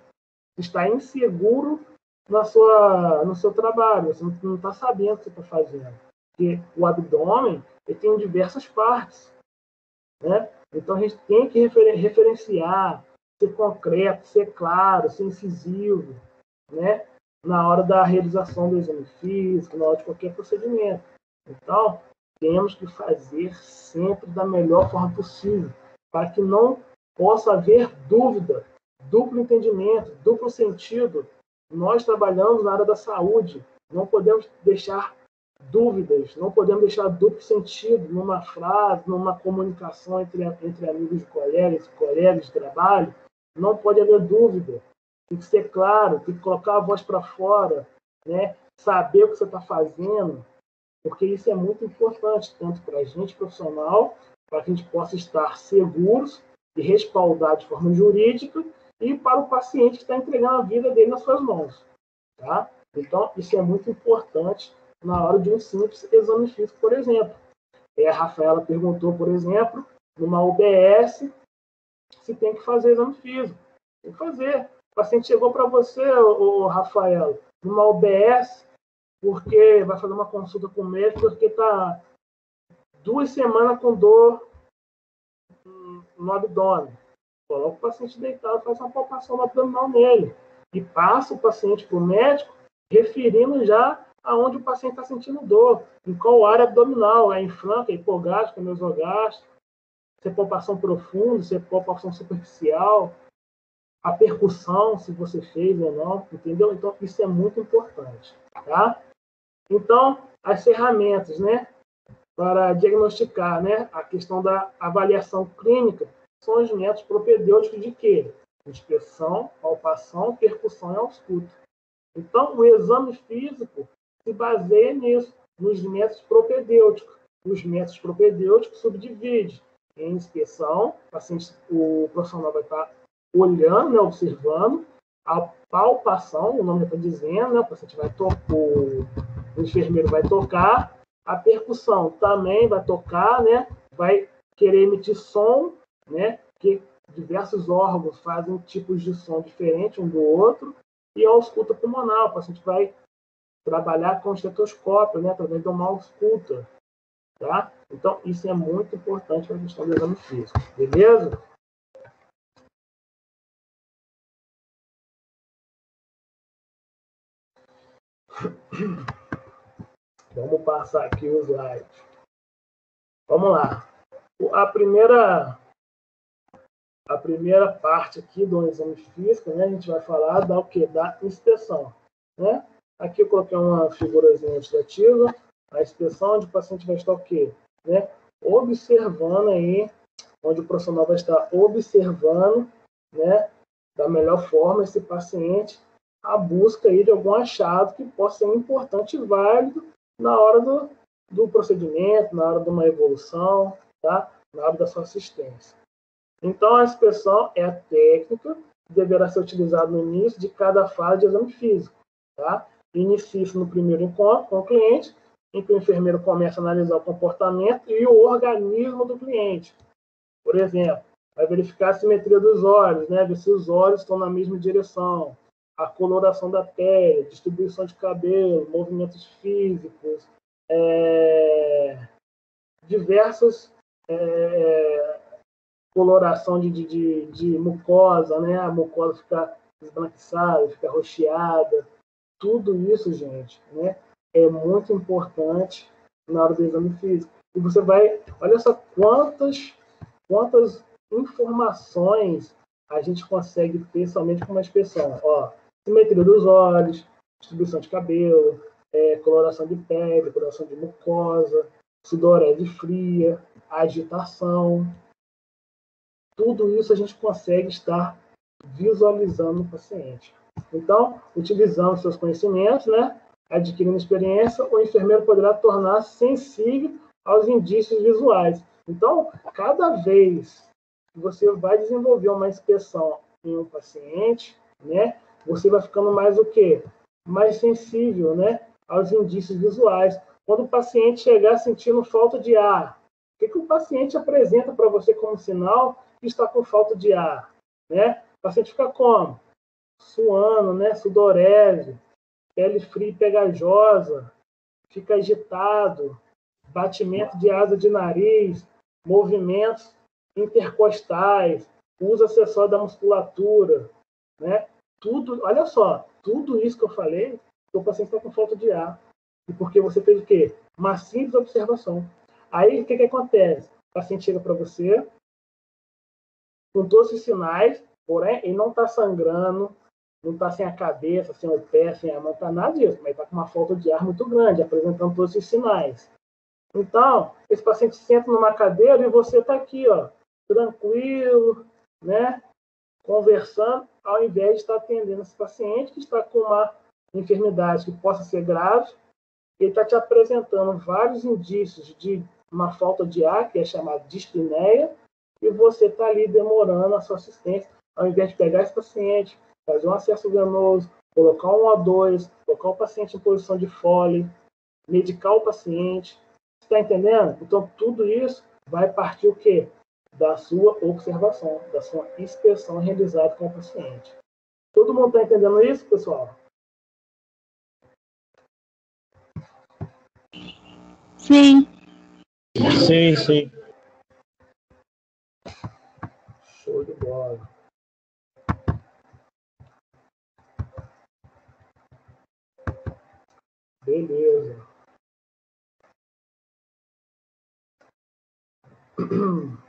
está inseguro na sua, no seu trabalho, você não está sabendo o que está fazendo. Porque o abdômen ele tem diversas partes. Né? Então a gente tem que referenciar, ser concreto, ser claro, ser incisivo né, na hora da realização do exame físico, na hora de qualquer procedimento. Então, temos que fazer sempre da melhor forma possível, para que não possa haver dúvida, duplo entendimento, duplo sentido. Nós trabalhamos na área da saúde, não podemos deixar dúvidas, não podemos deixar duplo sentido numa frase, numa comunicação entre, entre amigos colegas, colegas de trabalho, não pode haver dúvida. Tem que ser claro, tem que colocar a voz para fora, né? saber o que você está fazendo, porque isso é muito importante, tanto para a gente profissional, para que a gente possa estar seguros e respaldar de forma jurídica, e para o paciente que está entregando a vida dele nas suas mãos. Tá? Então, isso é muito importante na hora de um simples exame físico, por exemplo. É, a Rafaela perguntou, por exemplo, numa UBS, se tem que fazer exame físico. Tem que fazer. Paciente chegou para você, o Rafael, numa UBS, porque vai fazer uma consulta com o médico, porque está duas semanas com dor no abdômen. Coloca o paciente deitado, faz uma palpação abdominal nele. E passa o paciente para o médico, referindo já aonde o paciente está sentindo dor, em qual área abdominal, é inflante, é hipogástrica, é mesogástrica, se é palpação profunda, se é palpação superficial, a percussão, se você fez ou não, entendeu? Então, isso é muito importante, tá? Então, as ferramentas, né, para diagnosticar, né, a questão da avaliação clínica são os métodos propedêuticos de quê? Inspeção, palpação, percussão e ausculta. Então, o exame físico se baseia nisso, nos métodos propedêuticos. Os métodos propedêuticos subdivide em inspeção, paciente, o profissional vai estar olhando, né, observando, a palpação, o nome está dizendo, né, o paciente vai tocar, o, enfermeiro vai tocar, a percussão também vai tocar, né, vai querer emitir som, né, que diversos órgãos fazem tipos de som diferentes um do outro, e a ausculta pulmonar, o paciente vai trabalhar com estetoscópio, né, através de uma ausculta, tá? Então, isso é muito importante para a questão do exame físico, beleza? Vamos passar aqui o slide. Vamos lá. A primeira a primeira parte aqui do exame físico, né, a gente vai falar da o quê? Da inspeção, né? Aqui eu coloquei uma figurazinha ilustrativa, a inspeção onde o paciente vai estar o quê? Né? Observando aí, onde o profissional vai estar observando, né, da melhor forma esse paciente, a busca aí de algum achado que possa ser importante e válido na hora do, do procedimento, na hora de uma evolução, tá? na hora da sua assistência. Então, a inspeção é a técnica que deverá ser utilizada no início de cada fase de exame físico. Tá? Inicia-se no primeiro encontro com o cliente, em que o enfermeiro começa a analisar o comportamento e o organismo do cliente. Por exemplo, vai verificar a simetria dos olhos, né? ver se os olhos estão na mesma direção, a coloração da pele, distribuição de cabelo, movimentos físicos, é... diversas é... coloração de, de, de, mucosa, né? A mucosa fica esbranquiçada, fica rocheada, tudo isso, gente, né, é muito importante na hora do exame físico. E você vai, olha só quantas, quantas informações a gente consegue ter somente com uma inspeção. Ó, simetria dos olhos, distribuição de cabelo, é, coloração de pele, coloração de mucosa, sudorese fria, agitação. Tudo isso a gente consegue estar visualizando no paciente. Então, utilizando seus conhecimentos, né, adquirindo experiência, o enfermeiro poderá tornar sensível aos indícios visuais. Então, cada vez que você vai desenvolver uma inspeção em um paciente, né, você vai ficando mais o quê? Mais sensível, né, aos indícios visuais. Quando o paciente chegar sentindo falta de ar, o que, que o paciente apresenta para você como sinal que está com falta de ar? Né? O paciente fica como? suando, né? Sudorese, pele fria e pegajosa, fica agitado, batimento de asa de nariz, movimentos intercostais, uso acessório da musculatura, né? Tudo, olha só, tudo isso que eu falei, o paciente está com falta de ar. E porque você fez o quê? Uma simples observação. Aí, o que, que acontece? O paciente chega para você com todos os sinais, porém, ele não está sangrando, não está sem a cabeça, sem o pé, sem a mão, está nada disso, mas está com uma falta de ar muito grande, apresentando todos esses sinais. Então, esse paciente senta numa cadeira e você está aqui, ó, tranquilo, né? Conversando, ao invés de estar atendendo esse paciente que está com uma enfermidade que possa ser grave, ele está te apresentando vários indícios de uma falta de ar, que é chamada dispneia, e você está ali demorando a sua assistência, ao invés de pegar esse paciente, fazer um acesso venoso, colocar um O2, colocar o paciente em posição de fole, medicar o paciente. Está entendendo? Então, tudo isso vai partir o quê? Da sua observação, da sua inspeção realizada com o paciente. Todo mundo está entendendo isso, pessoal? Sim. Sim, sim. Show de bola. Beleza. *clears throat*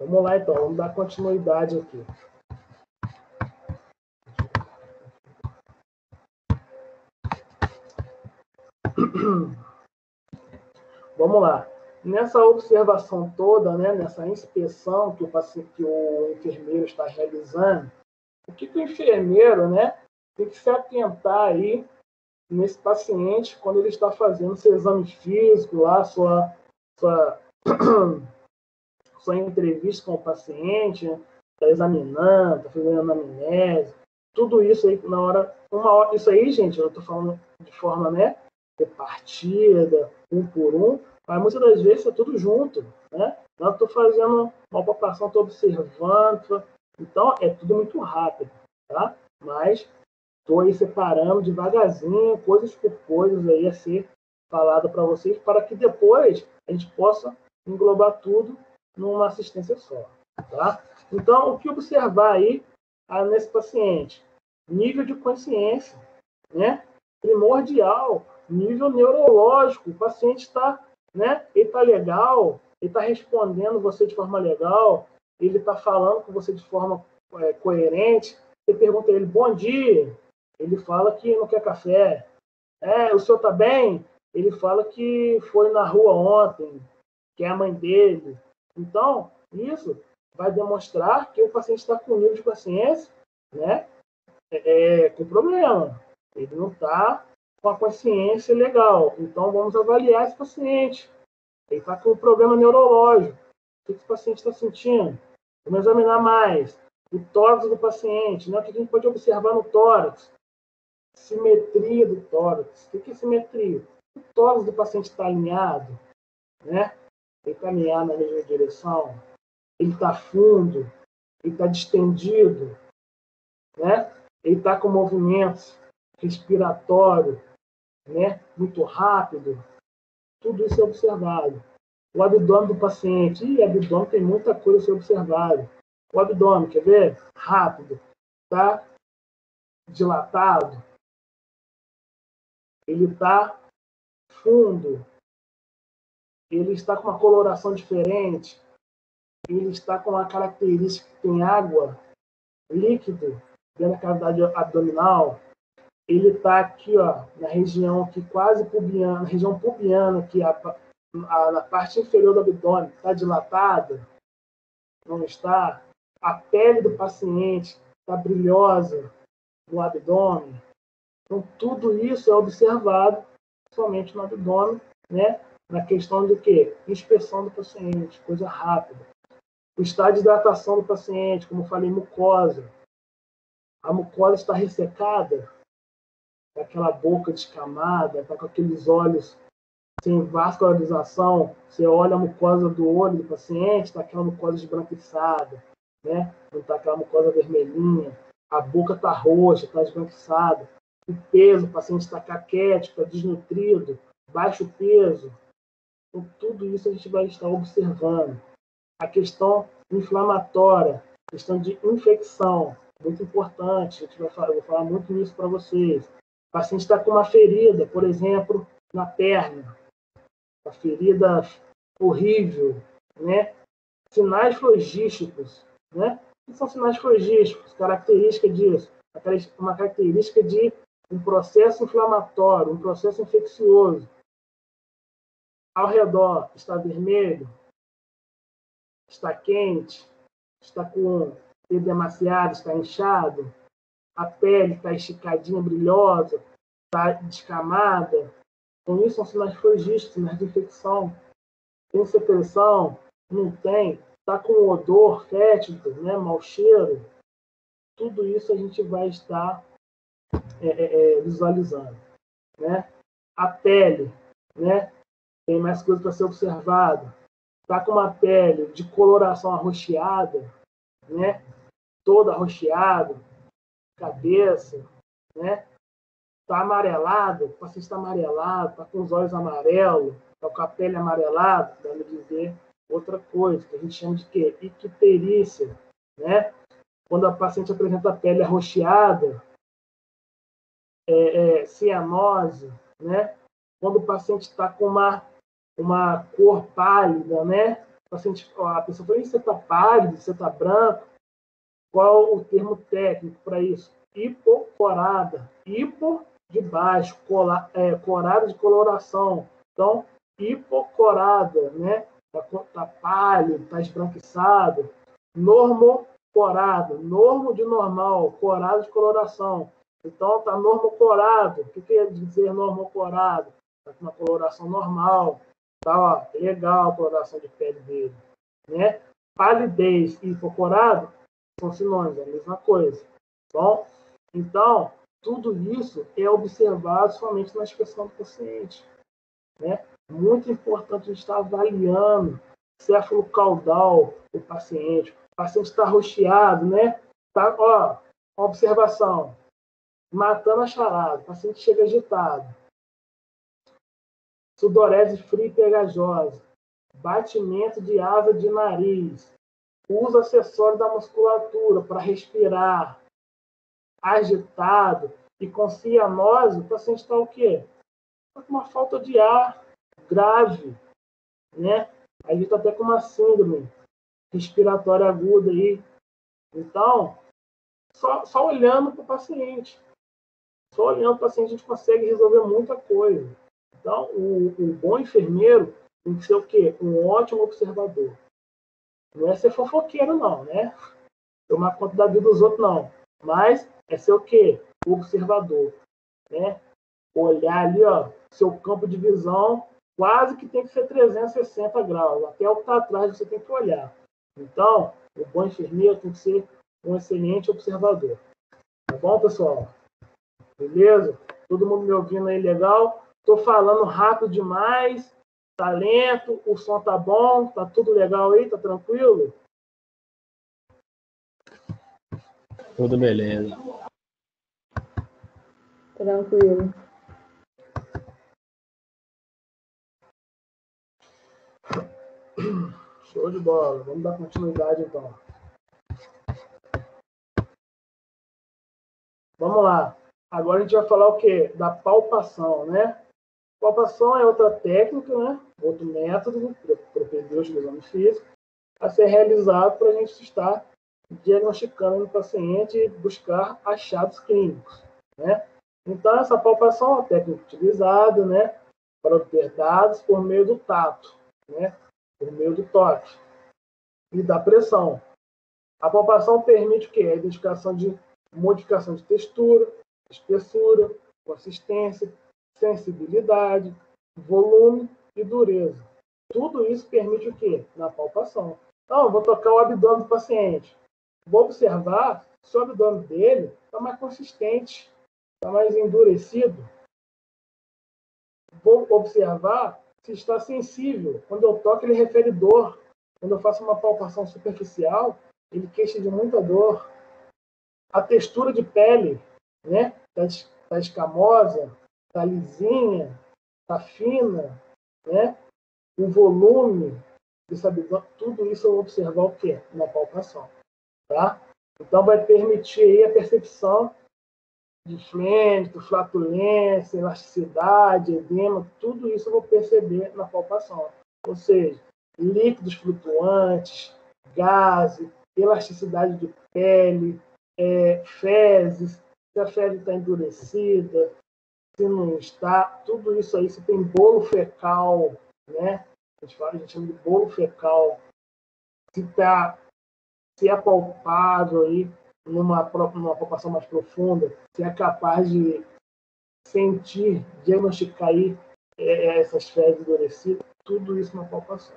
Vamos lá então, vamos dar continuidade aqui. Vamos lá. Nessa observação toda, né, nessa inspeção que o, paciente, que o enfermeiro está realizando, o que, que o enfermeiro né, tem que se atentar aí nesse paciente quando ele está fazendo seu exame físico, lá, sua, sua, *clears throat* sua entrevista com o paciente, está examinando, está fazendo anamnese, tudo isso aí na hora, uma hora, isso aí, gente, eu estou falando de forma, né, repartida, um por um, mas muitas das vezes é tudo junto, né? Eu estou fazendo uma palpação, estou observando, então é tudo muito rápido, tá? Mas estou aí separando devagarzinho, coisas por coisas aí a ser falado para vocês, para que depois a gente possa englobar tudo numa assistência só, tá? Então, o que observar aí ah, nesse paciente? Nível de consciência, né? Primordial, nível neurológico. O paciente está né? Ele está legal, ele está respondendo você de forma legal, ele está falando com você de forma é, coerente. Você pergunta a ele, bom dia, ele fala que não quer café. É, o senhor está bem? Ele fala que foi na rua ontem, que é a mãe dele. Então, isso vai demonstrar que o paciente está com nível de consciência né, é, é com problema. Ele não está com a consciência legal. Então, vamos avaliar esse paciente. Ele está com um problema neurológico. O que esse paciente está sentindo? Vamos examinar mais. O tórax do paciente. Né? O que a gente pode observar no tórax? Simetria do tórax. O que é simetria? O tórax do paciente está alinhado. Né? Ele alinhado na mesma direção. Ele está fundo. Ele está distendido. Né? Ele está com movimentos respiratório né, muito rápido, tudo isso é observado. O abdômen do paciente, e abdômen tem muita coisa a ser observado. O abdômen, quer ver? Rápido, tá dilatado, ele está fundo, ele está com uma coloração diferente, ele está com uma característica que tem água, líquido, dentro da cavidade abdominal, ele está aqui, ó, na região aqui quase pubiana, na região pubiana, que a, a, na parte inferior do abdômen está dilatada, não está. A pele do paciente está brilhosa no abdômen. Então, tudo isso é observado somente no abdômen, né? Na questão de quê? Inspeção do paciente, coisa rápida. O estado de hidratação do paciente, como falei, mucosa. A mucosa está ressecada, aquela boca descamada, tá com aqueles olhos sem vascularização, você olha a mucosa do olho do paciente, está aquela mucosa esbranquiçada, né? não está aquela mucosa vermelhinha, a boca está roxa, está esbranquiçada, o peso, o paciente está caquético, está desnutrido, baixo peso. Então, tudo isso a gente vai estar observando. A questão inflamatória, questão de infecção, muito importante, a gente vai falar, eu vou falar muito nisso para vocês. O paciente está com uma ferida, por exemplo, na perna, uma ferida horrível, né? Sinais logísticos, né? O que são sinais logísticos? Característica disso, uma característica de um processo inflamatório, um processo infeccioso. Ao redor está vermelho, está quente, está com edemaciado, está inchado, a pele está esticadinha, brilhosa, está descamada. Então, isso são sinais flogísticos, sinais de infecção. Tem secreção? Não tem? Está com odor fétido, né? mau cheiro? Tudo isso a gente vai estar é, é, é visualizando. Né? A pele, né? Tem mais coisa para ser observado. Está com uma pele de coloração arroxeada, né? toda arroxeada, cabeça, né? Está amarelado, o paciente está amarelado, está com os olhos amarelos, está com a pele amarelada, dando dizer outra coisa, que a gente chama de quê? Icterícia, né? Quando a paciente apresenta a pele arroxeada, é, é, cianose, né? Quando o paciente está com uma, uma cor pálida, né? O paciente, a pessoa fala, você está pálido, você está branco. Qual o termo técnico para isso? Hipocorada. Hipo de baixo, cola, é, corada de coloração. Então, hipocorada, né? Está tá pálido, está esbranquiçado. Normocorado, normo de normal, corado de coloração. Então, está normocorado. O que quer dizer normocorado? Está com uma coloração normal. Tá, ó, legal a coloração de pele dele. Né? Palidez e hipocorado são sinônimos, é a mesma coisa. Bom, então, tudo isso é observado somente na expressão do paciente. Né? Muito importante a gente estar avaliando céfalo caudal do paciente. O paciente está rocheado, né? Tá, ó, observação. Matando a charada. O paciente chega agitado. Sudorese fria e pegajosa. Batimento de asa de nariz. Uso acessório da musculatura para respirar. Agitado e com cianose, o paciente está o quê? Está com uma falta de ar grave, né? A gente está até com uma síndrome respiratória aguda aí. Então, só, só olhando para o paciente, só olhando para o paciente a gente consegue resolver muita coisa. Então, o, o bom enfermeiro tem que ser o quê? Um ótimo observador. Não é ser fofoqueiro, não, né? Tomar conta da vida dos outros, não. Mas é ser o quê? Observador. Né? Olhar ali, ó, seu campo de visão quase que tem que ser 360 graus. Até o que está atrás você tem que olhar. Então, o bom enfermeiro tem que ser um excelente observador. Tá bom, pessoal? Beleza? Todo mundo me ouvindo aí legal? Estou falando rápido demais. Tá lento, o som tá bom, tá tudo legal aí, tá tranquilo? Tudo beleza. Tranquilo. Show de bola. Vamos dar continuidade então. Vamos lá. Agora a gente vai falar o quê? Da palpação, né? Palpação é outra técnica, né? Outro método propedêutico do exame físico a ser realizado para a gente estar diagnosticando no paciente e buscar achados clínicos, né? Então, essa palpação é uma técnica utilizada, né? Para obter dados por meio do tato, né? por meio do toque e da pressão. A palpação permite o quê? A identificação de modificação de textura, espessura, consistência, sensibilidade, volume e dureza. Tudo isso permite o quê? Na palpação. Então, vou tocar o abdômen do paciente. Vou observar se o abdômen dele está mais consistente, está mais endurecido. Vou observar se está sensível. Quando eu toco, ele refere dor. Quando eu faço uma palpação superficial, ele queixa de muita dor. A textura de pele, né? Está tá escamosa, está lisinha, está fina, né? O volume abdômen, tudo isso eu vou observar o quê? Na palpação, tá? Então vai permitir aí a percepção de flêmito, flatulência, elasticidade, edema, tudo isso eu vou perceber na palpação. Ou seja, líquidos flutuantes, gases, elasticidade de pele, é, fezes, se a fezes está endurecida, se não está, tudo isso aí, se tem bolo fecal, né? A gente fala, a gente chama de bolo fecal. se, tá, se é palpável aí numa, numa palpação mais profunda, se é capaz de sentir, diagnosticar aí é, é essas fezes endurecidas, tudo isso na palpação.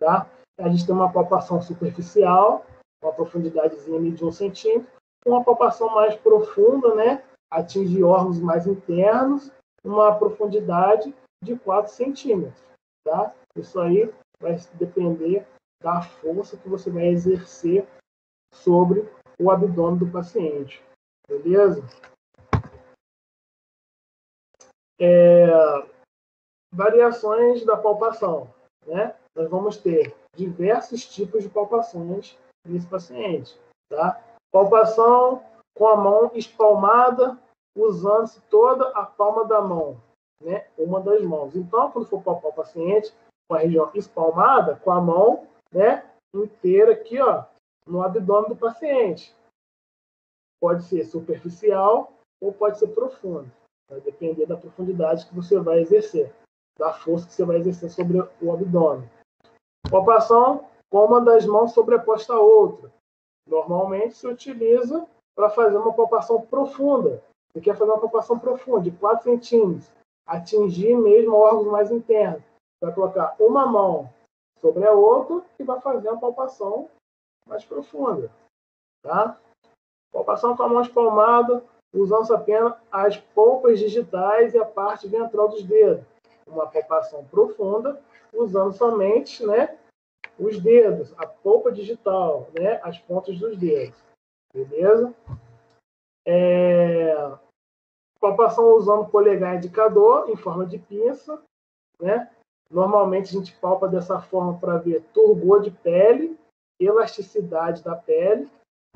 Tá? A gente tem uma palpação superficial, uma profundidadezinha de um centímetro, uma palpação mais profunda, né? Atingir órgãos mais internos, uma profundidade de 4 centímetros. Tá? Isso aí vai depender da força que você vai exercer sobre o abdômen do paciente. Beleza? É, variações da palpação. Né? Nós vamos ter diversos tipos de palpações nesse paciente. Tá? Palpação com a mão espalmada, usando-se toda a palma da mão, né? uma das mãos. Então, quando for palpar o paciente com a região espalmada, com a mão né, inteira aqui ó, no abdômen do paciente. Pode ser superficial ou pode ser profundo. Vai depender da profundidade que você vai exercer, da força que você vai exercer sobre o abdômen. Palpação com uma das mãos sobreposta à outra. Normalmente se utiliza para fazer uma palpação profunda. Você quer fazer uma palpação profunda, de 4 centímetros, atingir mesmo órgãos mais internos. Vai colocar uma mão sobre a outra e vai fazer uma palpação mais profunda. Tá? Palpação com a mão espalmada, usando apenas as polpas digitais e a parte ventral dos dedos. Uma palpação profunda, usando somente né, os dedos, a polpa digital, né, as pontas dos dedos. Beleza? É... Palpação usando polegar indicador em forma de pinça, né? Normalmente a gente palpa dessa forma para ver turgor de pele, elasticidade da pele,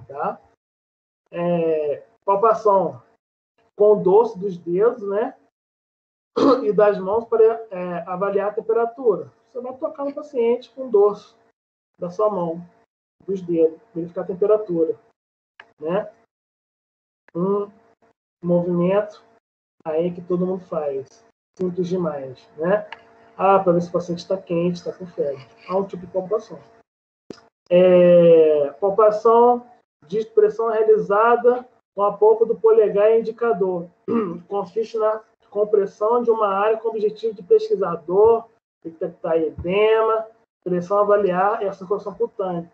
tá? É, palpação com o dorso dos dedos, né? E das mãos para é, avaliar a temperatura. Você vai tocar no paciente com o dorso da sua mão, dos dedos, verificar a temperatura, né? Um movimento aí que todo mundo faz, simples demais, né? Ah, para ver se o paciente está quente, está com febre. Há um tipo de palpação. É, palpação de expressão realizada com a polpa do polegar e indicador. *clears throat* Consiste na compressão de uma área com o objetivo de pesquisador, detectar edema, pressão avaliar e a circulação cutânea.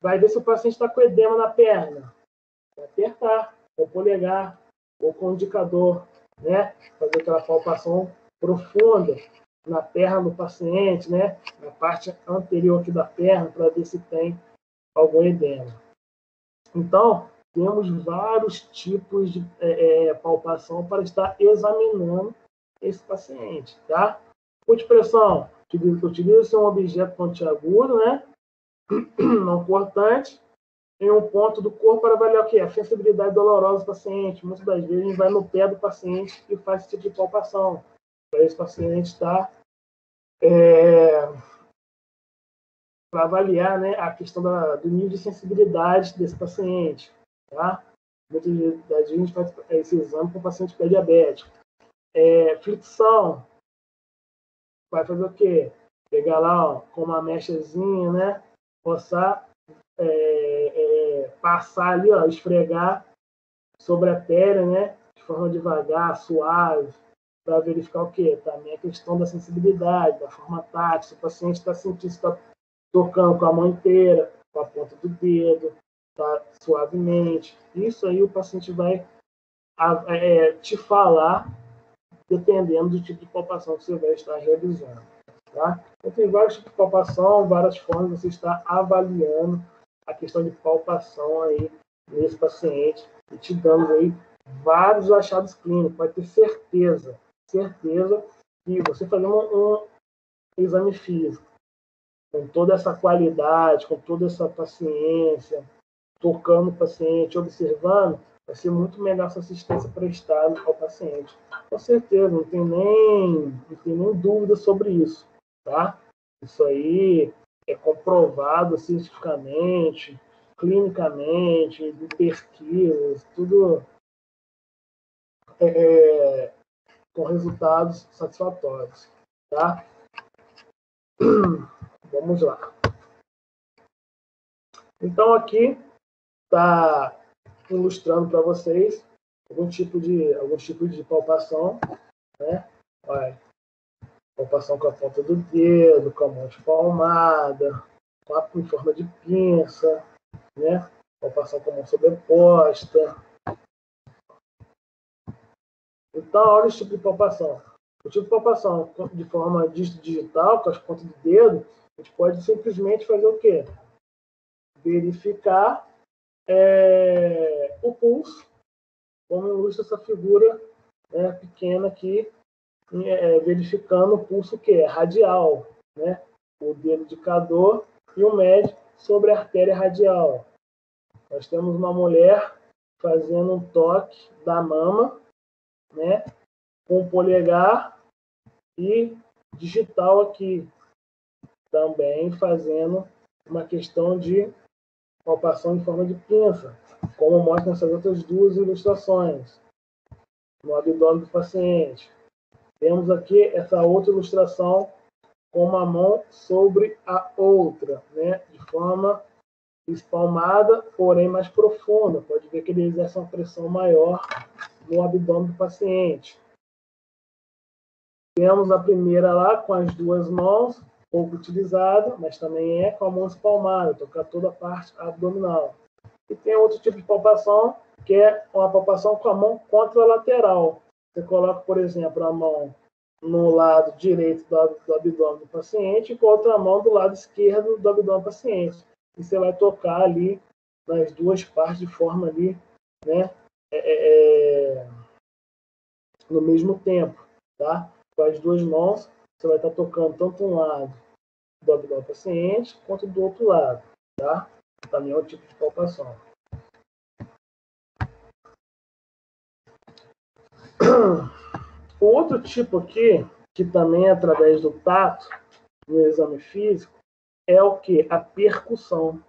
Vai ver se o paciente está com edema na perna. Apertar o polegar ou com o indicador, né? Fazer aquela palpação profunda na perna do paciente, né? Na parte anterior aqui da perna, para ver se tem algum edema. Então, temos vários tipos de é, é palpação para estar examinando esse paciente, tá? Ponto pressão, utiliza-se um objeto pontiagudo, né? *clears throat* Não cortante, em um ponto do corpo para avaliar o que? A sensibilidade dolorosa do paciente. Muitas das vezes a gente vai no pé do paciente e faz esse tipo de palpação para esse paciente estar é, para avaliar né, a questão da, do nível de sensibilidade desse paciente. Tá? Muitas vezes a gente faz esse exame com o paciente pré-diabético. É, fricção, vai fazer o quê? Pegar lá ó, com uma mechazinha, né? Roçar, é, é, passar ali, ó, esfregar sobre a pele, né? De forma devagar, suave, para verificar o quê? Também a questão da sensibilidade, da forma tátil, se o paciente está sentindo, está tocando com a mão inteira, com a ponta do dedo, tá suavemente. Isso aí o paciente vai é, te falar dependendo do tipo de palpação que você vai estar realizando. Tá? Então, tem vários tipos de palpação, várias formas você estar avaliando a questão de palpação aí nesse paciente e te dando aí vários achados clínicos. Pode ter certeza certeza que você fazendo um, um exame físico com toda essa qualidade, com toda essa paciência, tocando o paciente, observando, vai ser muito melhor essa assistência prestada ao paciente. Com certeza, não tem nem, não tem nem dúvida sobre isso, tá? Isso aí é comprovado cientificamente, clinicamente, em pesquisas, tudo é, é com resultados satisfatórios. Tá? *clears throat* Vamos lá. Então, aqui está ilustrando para vocês algum tipo de, algum tipo de palpação, né? Olha, palpação com a ponta do dedo, com a mão espalmada, em forma de pinça, né? Palpação com a mão sobreposta. Então, olha o tipo de palpação. O tipo de palpação de forma digital, com as pontas do dedo, a gente pode simplesmente fazer o quê? Verificar é, o pulso, como ilustra essa figura né, pequena aqui, é, verificando o pulso que é radial, né? o dedo indicador e o médio sobre a artéria radial. Nós temos uma mulher fazendo um toque da mama, né, com o polegar e digital aqui, também fazendo uma questão de palpação em forma de pinça, como mostra nessas outras duas ilustrações, no abdômen do paciente. Temos aqui essa outra ilustração com uma mão sobre a outra, né, de forma espalmada, porém mais profunda. Pode ver que ele exerce uma pressão maior no abdômen do paciente. Temos a primeira lá com as duas mãos, pouco utilizada, mas também é com a mão espalmada, tocar toda a parte abdominal. E tem outro tipo de palpação, que é uma palpação com a mão contralateral. Você coloca, por exemplo, a mão no lado direito do, do abdômen do paciente e com a outra mão do lado esquerdo do abdômen do paciente. E você vai tocar ali nas duas partes de forma ali, né, é, é, é no mesmo tempo, tá? Com as duas mãos, você vai estar tocando tanto um lado do abdômen do paciente quanto do outro lado, tá? Também é um tipo de palpação. O outro tipo aqui, que também é através do tato, no exame físico, é o que? A percussão.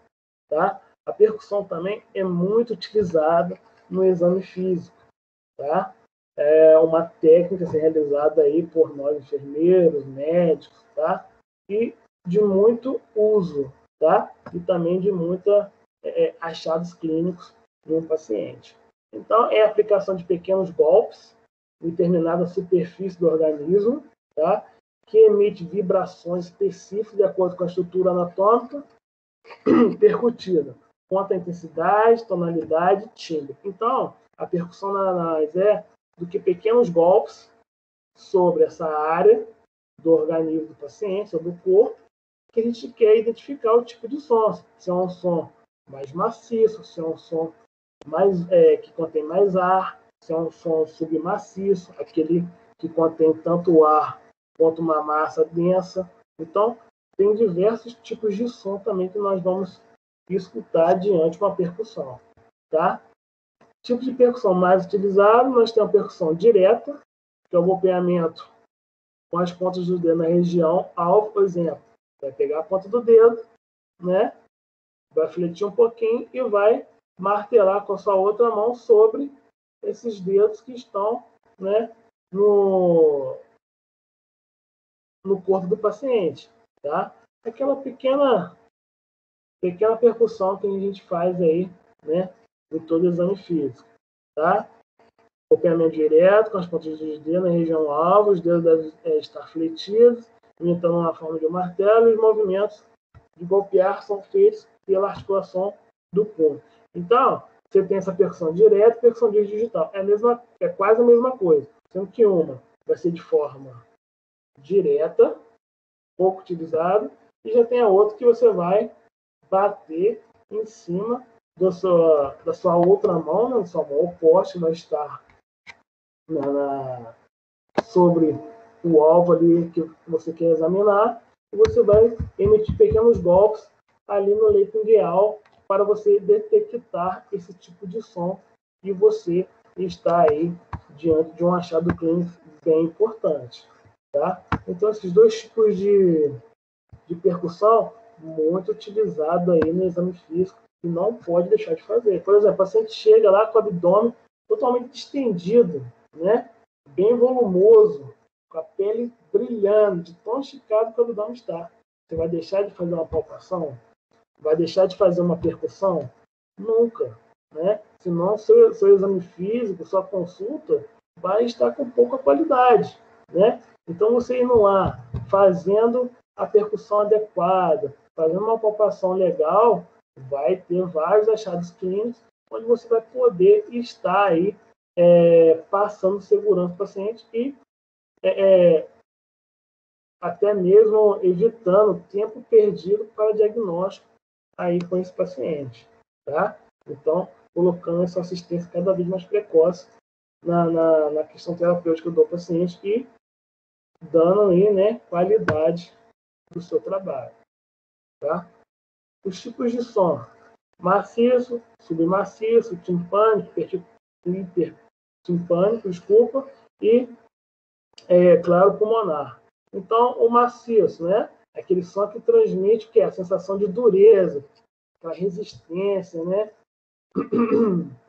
Tá? A percussão também é muito utilizada no exame físico. Tá? É uma técnica a ser realizada aí por nós enfermeiros, médicos, tá? E de muito uso, tá? E também de muita é, é achados clínicos um paciente. Então, é a aplicação de pequenos golpes determinada superfície do organismo, tá? que emite vibrações específicas de acordo com a estrutura anatômica *clears throat* percutida, quanto à intensidade, tonalidade, timbre. Então, a percussão nada mais é do que pequenos golpes sobre essa área do organismo do paciente, ou do corpo, que a gente quer identificar o tipo de som. Se é um som mais maciço, se é um som mais, é, que contém mais ar, um som submaciço, aquele que contém tanto ar quanto uma massa densa. Então, tem diversos tipos de som também que nós vamos escutar diante uma percussão. Tá? Tipo de percussão mais utilizado, nós temos a percussão direta, que é o golpeamento com as pontas do dedo na região alvo, por exemplo. Vai pegar a ponta do dedo, né? vai fletir um pouquinho e vai martelar com a sua outra mão sobre esses dedos que estão né, no, no corpo do paciente. Tá? Aquela pequena, pequena percussão que a gente faz aí né, em todo exame físico. Tá? Copiamento direto com as pontas dos dedos na região alvo, os dedos devem é, estar fletidos, imitando uma forma de um martelo, e os movimentos de golpear são feitos pela articulação do punho. Então, você tem essa percussão direta e percussão digital. É, a mesma, é quase a mesma coisa, sendo que uma. Vai ser de forma direta, pouco utilizada, e já tem a outra que você vai bater em cima da sua, da sua outra mão, né, da sua mão oposta, vai estar na, na, sobre o alvo ali que você quer examinar, e você vai emitir pequenos golpes ali no leito ideal para você detectar esse tipo de som e você está aí diante de um achado clínico bem importante. Tá? Então, esses dois tipos de, de percussão, muito utilizado aí no exame físico e não pode deixar de fazer. Por exemplo, o paciente chega lá com o abdômen totalmente distendido, né? bem volumoso, com a pele brilhando, de tão esticado que o abdômen está. Você vai deixar de fazer uma palpação? Vai deixar de fazer uma percussão? Nunca. Né? Senão, seu, seu exame físico, sua consulta, vai estar com pouca qualidade. Né? Então, você indo lá, fazendo a percussão adequada, fazendo uma palpação legal, vai ter vários achados clínicos onde você vai poder estar aí é, passando segurança para o paciente e é, é, até mesmo evitando tempo perdido para diagnóstico aí com esse paciente, tá? Então, colocando essa assistência cada vez mais precoce na, na, na questão terapêutica do paciente e dando aí, né, qualidade do seu trabalho, tá? Os tipos de som: maciço, submaciço, timpânico, hipertimpânico, desculpa, e, é, claro, pulmonar. Então, o maciço, né? Aquele som que transmite que é a sensação de dureza, aquela resistência, né? *clears throat*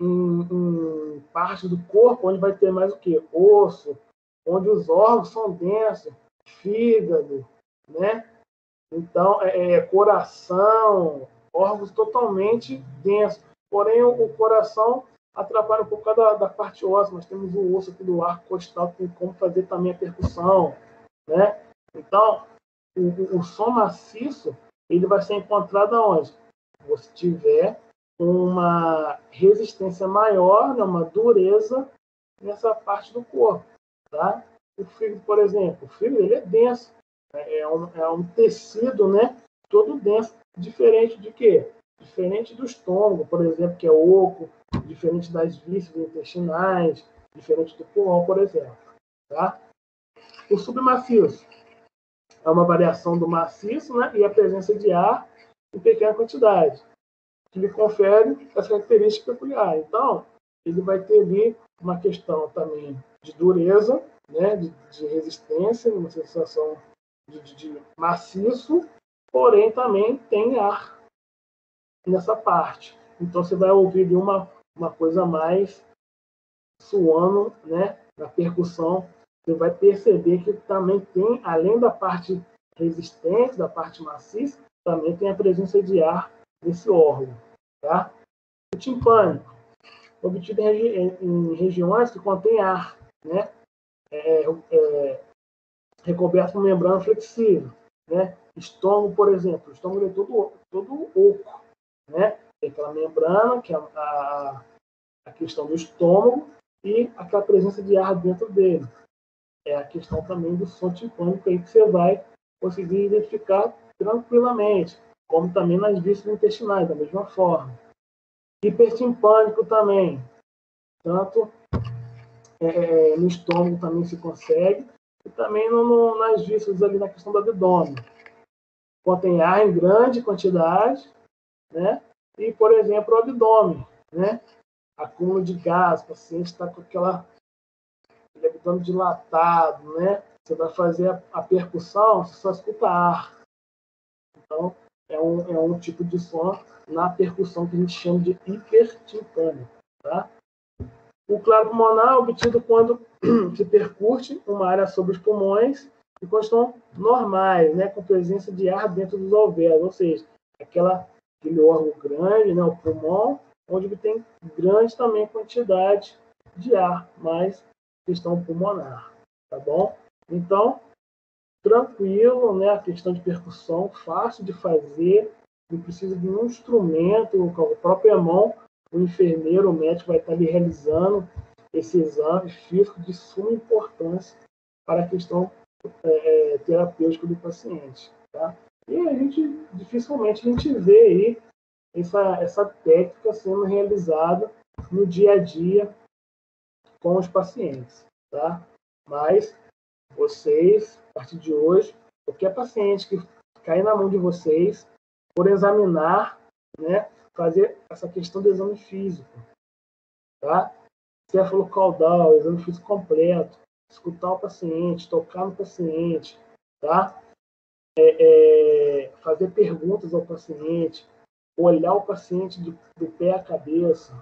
em, em parte do corpo onde vai ter mais o que? Osso, onde os órgãos são densos, fígado, né? Então, é, é coração, órgãos totalmente densos. Porém, o, o coração atrapalha um pouco da, da parte óssea. Nós temos o osso aqui do arco costal, que tem como fazer também a percussão, né? Então, o, o som maciço, ele vai ser encontrado aonde? Você tiver uma resistência maior, né, uma dureza nessa parte do corpo, tá? O fígado, por exemplo, o fígado ele é denso, né? é um, é um tecido, né, todo denso, diferente de quê? Diferente do estômago, por exemplo, que é oco, diferente das vísceras intestinais, diferente do pulmão, por exemplo. Tá? O submaciço é uma variação do maciço né, e a presença de ar em pequena quantidade, que lhe confere essa característica peculiar. Então, ele vai ter ali uma questão também de dureza, né, de, de resistência, uma sensação de, de, de maciço, porém também tem ar nessa parte. Então você vai ouvir uma, uma coisa mais suando, né? Na percussão, você vai perceber que também tem, além da parte resistente, da parte maciça, também tem a presença de ar nesse órgão, tá? O timpânico, obtido em, regi em regiões que contém ar, né? É, é, recoberto com membrana flexível, né? Estômago, por exemplo, o estômago é todo, todo oco, né? Tem aquela membrana, que é a, a questão do estômago, e aquela presença de ar dentro dele. É a questão também do som timpânico aí que você vai conseguir identificar tranquilamente, como também nas vísceras intestinais, da mesma forma. Hipertimpânico também, tanto é, é, no estômago também se consegue, e também no, no, nas vísceras ali na questão do abdômen. Contém ar em grande quantidade, né? E, por exemplo, o abdômen, né? Acúmulo de gás, o paciente está com aquela aquele abdômen dilatado, né? Você vai fazer a, a, percussão, você só escuta ar. Então, é um, é um tipo de som na percussão que a gente chama de hipertimpânico, tá? O claro pulmonar é obtido quando *clears throat* se percute uma área sobre os pulmões e quando estão normais, né, com presença de ar dentro dos alvéolos, ou seja, aquela, aquele órgão grande, né, o pulmão, onde tem grande também quantidade de ar, mais questão pulmonar, tá bom? Então, tranquilo, né, a questão de percussão, fácil de fazer, não precisa de um instrumento, com a própria mão, o enfermeiro, o médico vai estar ali realizando esse exame físico de suma importância para a questão é, é, terapêutica do paciente. Tá? E a gente, dificilmente, a gente vê aí essa, essa técnica sendo realizada no dia a dia com os pacientes. Tá? Mas vocês, a partir de hoje, qualquer paciente que cair na mão de vocês, por examinar, né, fazer essa questão do exame físico, tá? Céfalo-caudal, exame físico completo, escutar o paciente, tocar no paciente, tá? É, é, fazer perguntas ao paciente, olhar o paciente de, do pé à cabeça,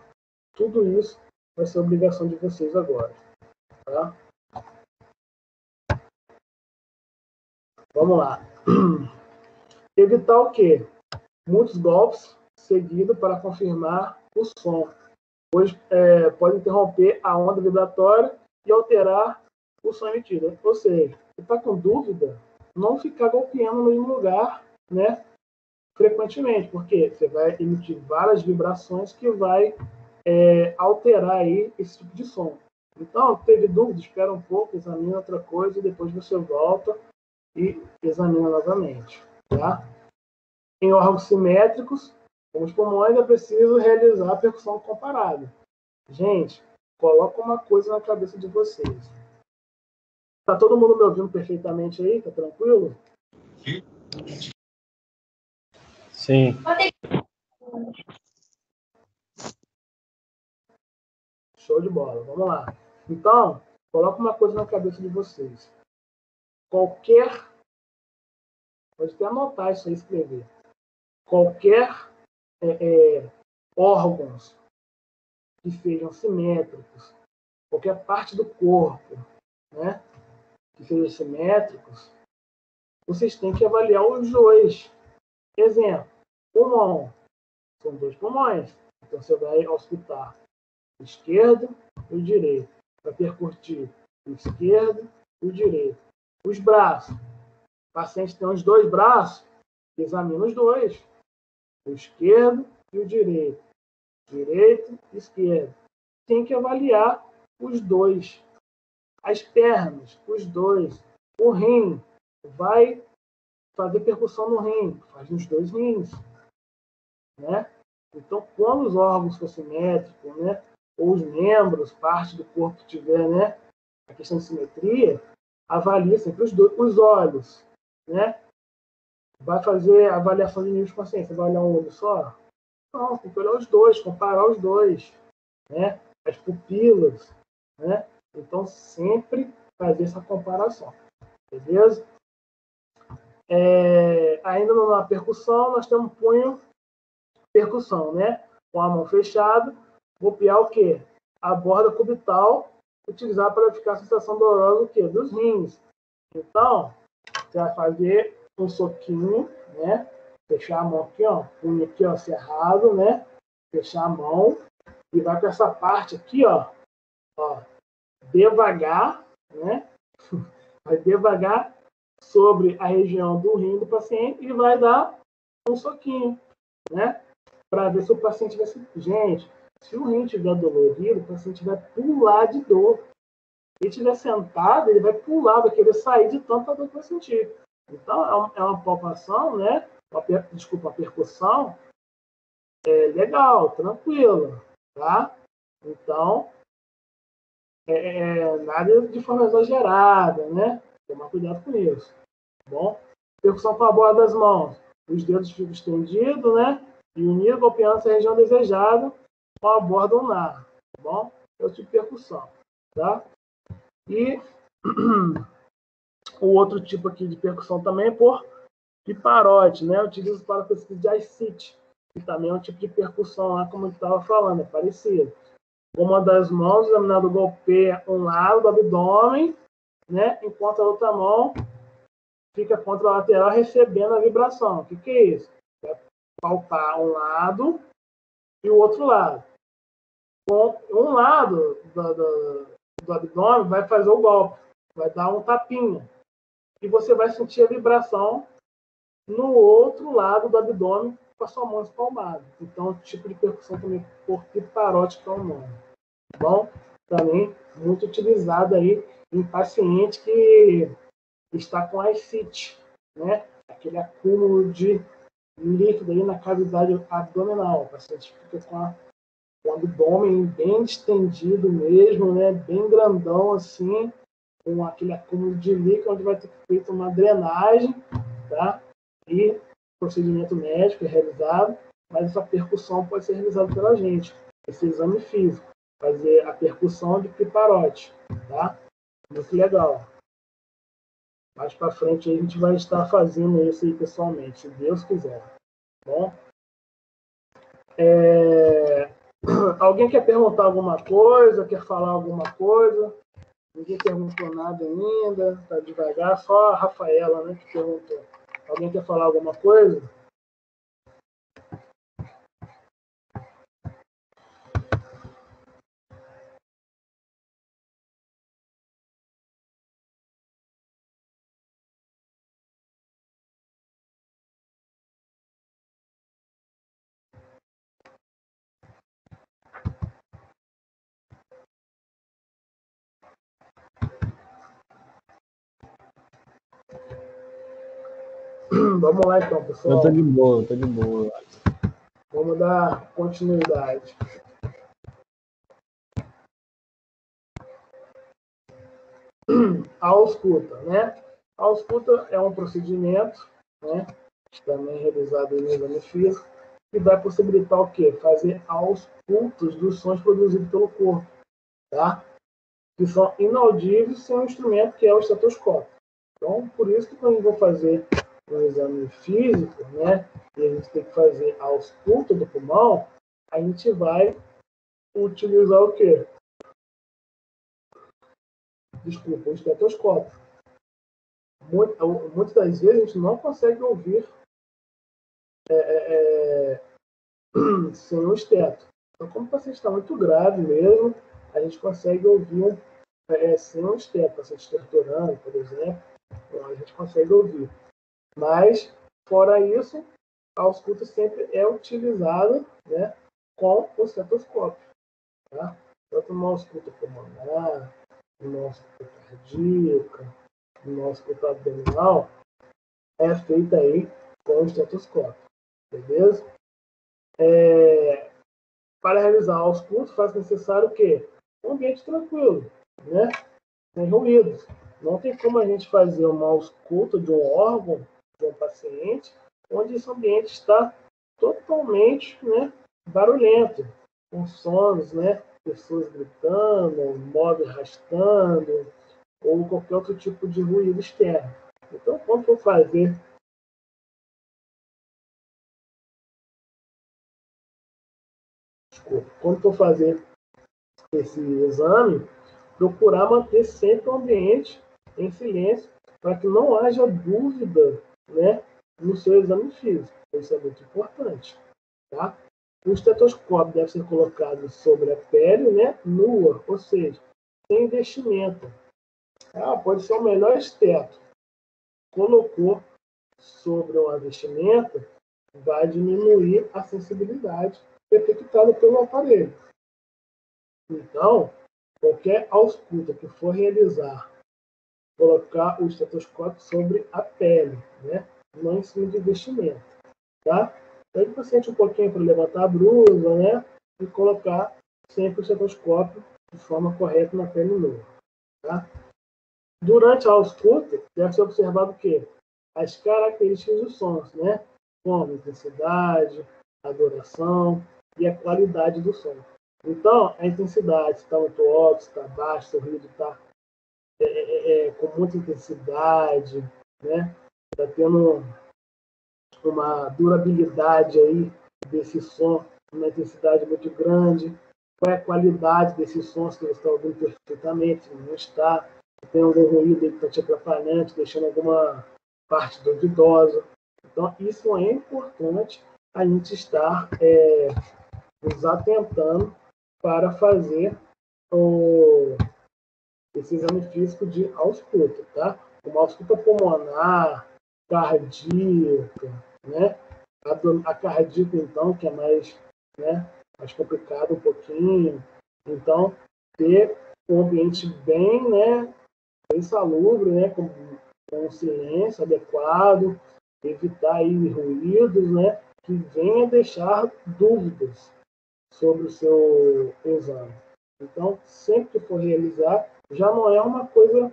tudo isso vai ser obrigação de vocês agora, tá? Vamos lá. *clears throat* Evitar o quê? muitos golpes seguidos para confirmar o som, pois é, pode interromper a onda vibratória e alterar o som emitido. Ou seja, se está com dúvida, não ficar golpeando no mesmo lugar, né? Frequentemente, porque você vai emitir várias vibrações que vai é, alterar aí esse tipo de som. Então, teve dúvida, espera um pouco, examina outra coisa e depois você volta e examina novamente, tá? Em órgãos simétricos, como os pulmões, é preciso realizar a percussão comparada. Gente, coloca uma coisa na cabeça de vocês. Tá todo mundo me ouvindo perfeitamente aí? Tá tranquilo? Sim. Show de bola. Vamos lá. Então, coloca uma coisa na cabeça de vocês. Qualquer. Pode até anotar isso aí, escrever. Qualquer é, é, órgãos que sejam simétricos, qualquer parte do corpo, né, que sejam simétricos, vocês têm que avaliar os dois. Exemplo, pulmão. São dois pulmões. Então você vai auscultar esquerdo e o direito. Vai percutir o esquerdo e o direito. Os braços. O paciente tem os dois braços, examina os dois. O esquerdo e o direito. Direito e esquerdo. Tem que avaliar os dois. As pernas, os dois. O rim vai fazer percussão no rim, faz nos dois rins. Né? Então, quando os órgãos for simétricos, né, ou os membros, parte do corpo tiver né, a questão de simetria, avalie sempre os, dois, os olhos. Né? Vai fazer avaliação de nível de consciência, vai olhar um olho só? Não, tem que olhar os dois, comparar os dois. Né? As pupilas. Né? Então, sempre fazer essa comparação. Beleza? É, ainda na percussão, nós temos punho, percussão, né? Com a mão fechada, golpear o quê? A borda cubital, utilizar para ficar a sensação dolorosa o quê? Dos rins. Então, você vai fazer um soquinho, né? Fechar a mão aqui, ó, punho aqui, ó, cerrado, né? Fechar a mão e vai para essa parte aqui, ó, ó, devagar, né? *laughs* Vai devagar sobre a região do rim do paciente e vai dar um soquinho, né? Para ver se o paciente vai se. Gente, se o rim estiver dolorido, o paciente vai pular de dor. Se ele estiver sentado, ele vai pular, vai querer sair de tanta dor que vai sentir. Então, é uma, é uma palpação, né? Uma, desculpa, uma percussão é legal, tranquila, tá? Então, é, é, nada de forma exagerada, né? Tomar cuidado com isso. Tá bom? Percussão com a borda das mãos. Os dedos ficam estendidos, né? E unidos, golpeando essa região desejada com a borda ulnar. Tá bom? É o tipo de percussão. Tá? E *clears throat* o outro tipo aqui de percussão também é por piparote, né? Eu utilizo para pesquisa de ICIT, que também é um tipo de percussão lá, como eu estava falando, é parecido. Uma das mãos, examinado golpeia um lado do abdômen né? enquanto a outra mão fica contra a lateral recebendo a vibração. O que, que é isso? É palpar um lado e o outro lado. Um lado do, do, do abdômen vai fazer o golpe, vai dar um tapinha. E você vai sentir a vibração no outro lado do abdômen com a sua mão espalmada. Então, tipo de percussão também por piparótica é o nome. Tá bom? Também muito utilizado aí em paciente que está com ascite, né? Aquele acúmulo de líquido aí na cavidade abdominal. O paciente fica com, a, com o abdômen bem estendido mesmo, né? Bem grandão assim, com aquele acúmulo de líquido, onde vai ter feito uma drenagem, tá? E procedimento médico é realizado, mas essa percussão pode ser realizada pela gente. Esse exame físico, fazer a percussão de piparote, tá? Muito legal. Mais para frente a gente vai estar fazendo isso aí pessoalmente, se Deus quiser. Tá bom? É... *clears throat* Alguém quer perguntar alguma coisa? Quer falar alguma coisa? Ninguém perguntou nada ainda. Tá devagar. Só a Rafaela, né, que perguntou. Alguém quer falar alguma coisa? Vamos lá então, Eu pessoal. tô de boa, eu tô de boa. Vamos dar continuidade. *clears throat* A ausculta, né? A ausculta é um procedimento, né? Também realizado no exame físico, que vai possibilitar o quê? Fazer auscultos dos sons produzidos pelo corpo, tá? Que são inaudíveis sem o instrumento que é o estetoscópio. Então, por isso que quando eu vou fazer um exame físico, né? E a gente tem que fazer a ausculta do pulmão, a gente vai utilizar o quê? Desculpa, o estetoscópio. Muitas das vezes a gente não consegue ouvir é, é, é, *clears throat* sem o esteto. Então, como o paciente está muito grave mesmo, a gente consegue ouvir é, sem o esteto, paciente estertorando, por exemplo, então, a gente consegue ouvir. Mas, fora isso, a ausculta sempre é utilizada né, com o estetoscópio. Tá? Tanto uma ausculta pulmonar, uma ausculta cardíaca, uma ausculta abdominal, é feita aí com o estetoscópio. Beleza? É, para realizar a ausculta, faz necessário o quê? Um ambiente tranquilo, né? sem ruídos. Não tem como a gente fazer uma ausculta de um órgão um paciente onde esse ambiente está totalmente né, barulhento, com sons, né, pessoas gritando, móveis arrastando, ou qualquer outro tipo de ruído externo. Então, quando for fazer quando for fazer esse exame, procurar manter sempre o ambiente em silêncio para que não haja dúvida né, no seu exame físico. Isso é muito importante. Tá? O estetoscópio deve ser colocado sobre a pele né, nua, ou seja, sem vestimenta. Ah, pode ser o melhor esteto. Colocou sobre uma vestimenta, vai diminuir a sensibilidade detectada pelo aparelho. Então, qualquer ausculta que for realizar, colocar o estetoscópio sobre a pele, né? não em cima de vestimento. Tá? Pede o paciente um pouquinho para levantar a blusa né? e colocar sempre o estetoscópio de forma correta na pele nua. Tá? Durante a ausculta, deve ser observado o quê? As características dos sons, né? como intensidade, a duração e a qualidade do som. Então, a intensidade, se está muito alto, se está baixo, se o ruído está é, é, é, com muita intensidade, né? Está tendo uma durabilidade aí desse som, uma intensidade muito grande. Qual é a qualidade desse som, se você está ouvindo perfeitamente, não está, tem algum ruído que está te atrapalhando, deixando alguma parte duvidosa. Então, isso é importante a gente estar é, nos atentando para fazer o, esse exame físico de ausculta, tá? Uma ausculta pulmonar, cardíaca, né? A, a cardíaca, então, que é mais, né, mais complicado um pouquinho. Então, ter um ambiente bem, né, bem salubre, né, com, com silêncio adequado, evitar aí ruídos, né, que venha deixar dúvidas sobre o seu exame. Então, sempre que for realizar, já não é uma coisa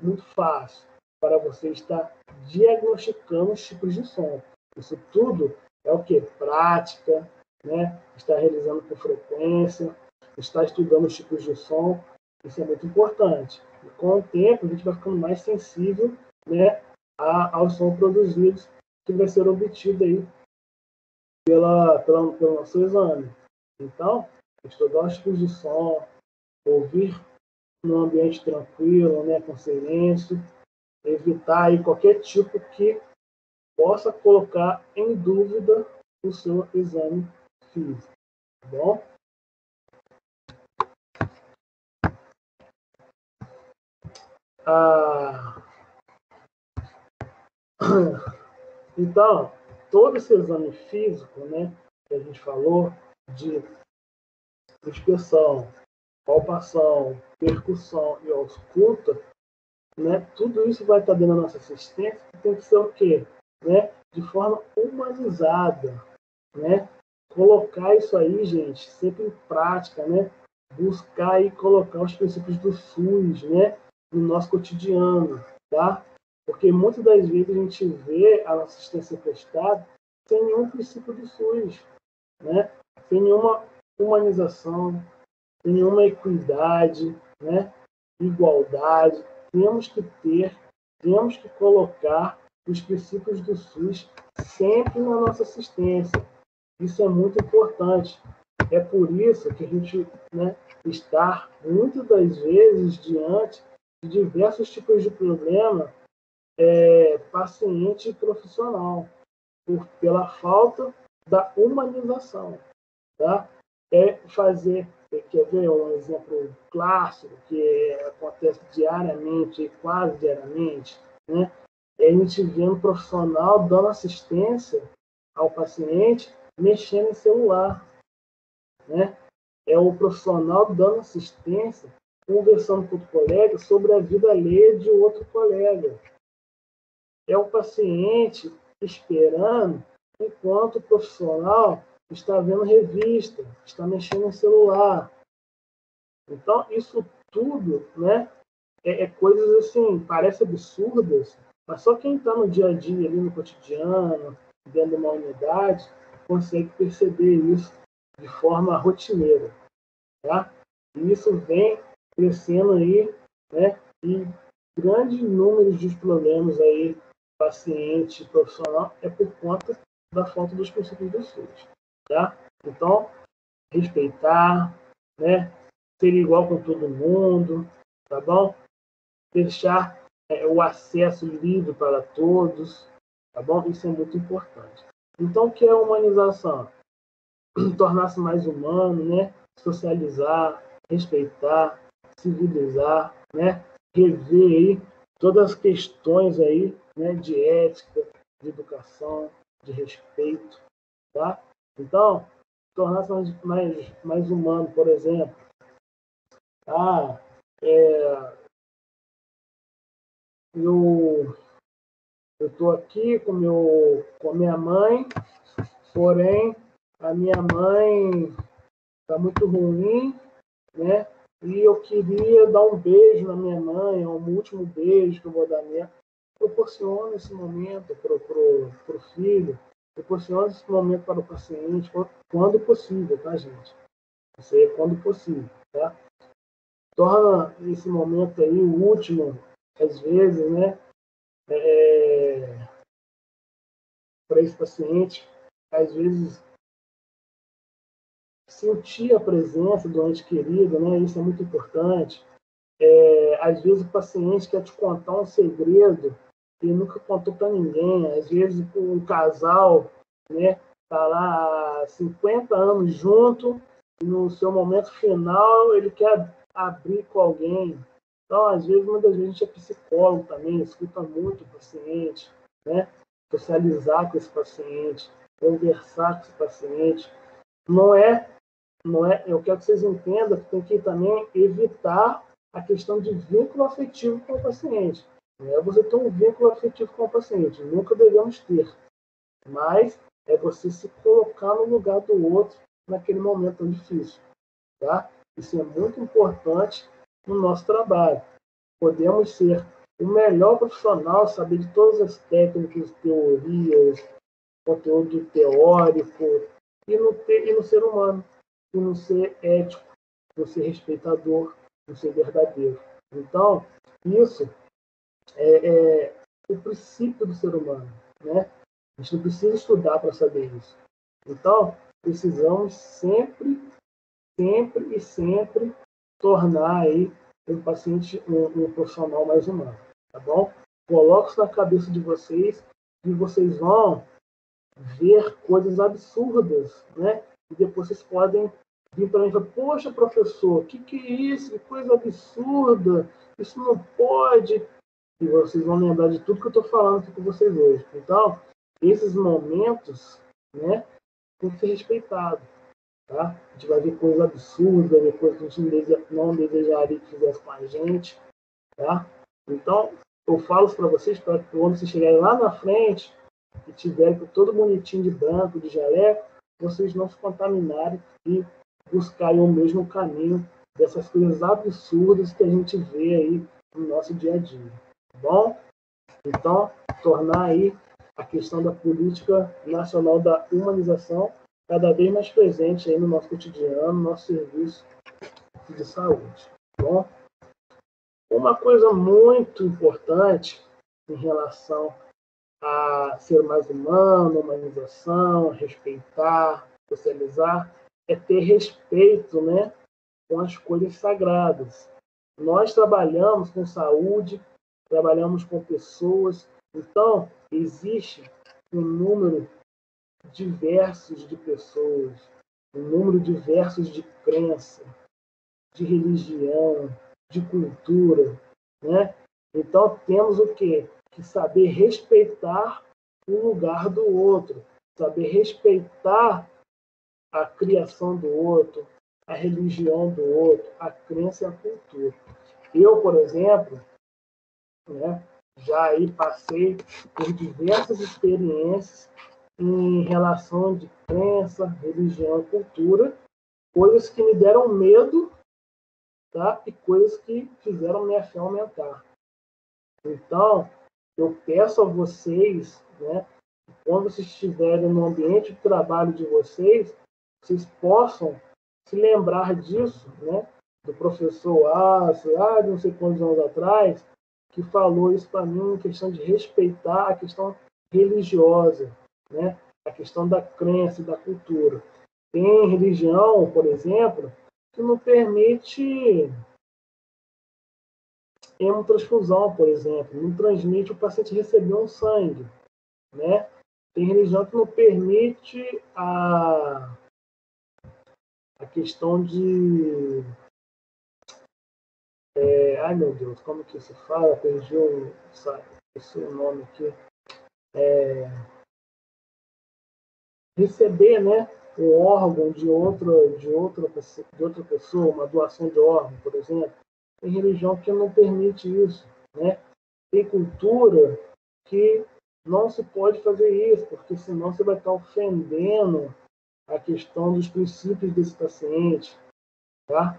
muito fácil para você estar diagnosticando os tipos de som. Isso tudo é o que? Prática, né? estar realizando com frequência, estar estudando os tipos de som. Isso é muito importante. E com o tempo, a gente vai ficando mais sensível né, ao som produzido que vai ser obtido aí pela, pela, pelo nosso exame. Então, estudar os tipos de som, ouvir num ambiente tranquilo, né, com silêncio, evitar aí qualquer tipo que possa colocar em dúvida o seu exame físico, tá bom? Ah, *clears throat* então, todo esse exame físico, né, que a gente falou, de inspeção, palpação, percussão e ausculta, né, tudo isso vai estar dentro da nossa assistência, que tem que ser o quê? Né? de forma humanizada, né? Colocar isso aí, gente, sempre em prática, né? Buscar e colocar os princípios do SUS, né? No nosso cotidiano, tá? Porque muitas das vezes a gente vê a nossa assistência prestada sem nenhum princípio do SUS, né? Sem nenhuma humanização, nenhuma equidade, né? Igualdade. Temos que ter, temos que colocar os princípios do SUS sempre na nossa assistência. Isso é muito importante. É por isso que a gente né, está, muitas das vezes, diante de diversos tipos de problema é, paciente e profissional, por, pela falta da humanização. Tá? É fazer, quer ver um exemplo clássico que acontece diariamente, quase diariamente, né? é a gente vê um profissional dando assistência ao paciente mexendo em celular. Né? É o profissional dando assistência, conversando com o colega sobre a vida alheia de outro colega. É o paciente esperando enquanto o profissional está vendo revista, está mexendo em celular. Então, isso tudo né, é, é coisas assim, parece absurdas, mas só quem está no dia a dia, ali no cotidiano, dentro de uma unidade, consegue perceber isso de forma rotineira. Tá? E isso vem crescendo aí, né? E grandes números de problemas aí, paciente, profissional, é por conta da falta dos princípios do SUS. Tá? Então, respeitar, né? Ser igual com todo mundo, tá bom? Deixar é, o acesso livre para todos, tá bom? Isso é muito importante. Então, o que é humanização? *clears throat* Tornar-se mais humano, né? Socializar, respeitar, civilizar, né? Rever aí todas as questões aí, né? De ética, de educação, de respeito, tá? Então, tornar-se mais, mais, mais humano, por exemplo. Ah, é, eu eu estou aqui com meu com minha mãe, porém a minha mãe está muito ruim, né? E eu queria dar um beijo na minha mãe, um último beijo que eu vou dar nela. Proporciona esse momento para o pro, pro filho, proporciona esse momento para o paciente, quando possível, tá, gente? Isso aí é quando possível, tá? Torna esse momento aí o último às vezes, né, é, para esse paciente, às vezes sentir a presença do ente querido, né, isso é muito importante. É, às vezes o paciente quer te contar um segredo e nunca contou para ninguém. Às vezes um casal, né, tá lá há 50 anos junto e no seu momento final ele quer abrir com alguém, então, às vezes, muitas vezes a gente é psicólogo também, escuta muito o paciente, né? Socializar com esse paciente, conversar com esse paciente. Não é, não é, eu quero que vocês entendam que tem que também evitar a questão de vínculo afetivo com o paciente. Não é você ter um vínculo afetivo com o paciente, nunca devemos ter. Mas é você se colocar no lugar do outro naquele momento tão difícil. Tá? Isso é muito importante no nosso trabalho. Podemos ser o melhor profissional, saber de todas as técnicas, teorias, conteúdo teórico, e no, ter, e ser humano, e no ser ético, no ser respeitador, no ser verdadeiro. Então, isso é, é o princípio do ser humano. Né? A gente não precisa estudar para saber isso. Então, precisamos sempre, sempre e sempre tornar aí um paciente, um, um profissional mais humano, tá bom? Coloque isso na cabeça de vocês e vocês vão ver coisas absurdas, né? E depois vocês podem vir para mim e falar, poxa, professor, o que, que é isso? Que coisa absurda! Isso não pode! E vocês vão lembrar de tudo que eu estou falando aqui com vocês hoje. Então, esses momentos, né, tem que ser respeitados. Tá? A gente vai ver coisas absurdas, vai ver coisas que a gente não desejaria que fizesse com a gente. Tá? Então, eu falo para vocês para que quando vocês chegarem lá na frente, e tiverem todo bonitinho de branco, de jaleco, vocês não se contaminarem e buscarem o mesmo caminho dessas coisas absurdas que a gente vê aí no nosso dia a dia. Tá bom? Então, tornar aí a questão da política nacional da humanização cada vez mais presente aí no nosso cotidiano, no nosso serviço de saúde. Tá bom? Uma coisa muito importante em relação a ser mais humano, humanização, respeitar, socializar, é ter respeito né, com as coisas sagradas. Nós trabalhamos com saúde, trabalhamos com pessoas, então existe um número diversos de pessoas, um número diversos de crença, de religião, de cultura, né? Então temos o quê? Que saber respeitar o lugar do outro, saber respeitar a criação do outro, a religião do outro, a crença e a cultura. Eu, por exemplo, né, já aí passei por diversas experiências em relação de crença, religião cultura, coisas que me deram medo tá? e coisas que fizeram minha fé aumentar. Então, eu peço a vocês, né, quando vocês estiverem no ambiente de trabalho de vocês, vocês possam se lembrar disso, né, do professor A, sei lá, de não sei quantos anos atrás, que falou isso para mim questão de respeitar a questão religiosa, né, a questão da crença e da cultura. Tem religião, por exemplo, que não permite hemotransfusão, por exemplo, não transmite o paciente receber um sangue, né? Tem religião que não permite a, a questão de é, ai meu Deus, como que se fala? Perdi o, esse nome aqui. É, receber, né? o órgão de outra, de outra, de outra pessoa, uma doação de órgão, por exemplo. Tem religião que não permite isso, né? Tem cultura que não se pode fazer isso, porque senão você vai estar ofendendo a questão dos princípios desse paciente, tá?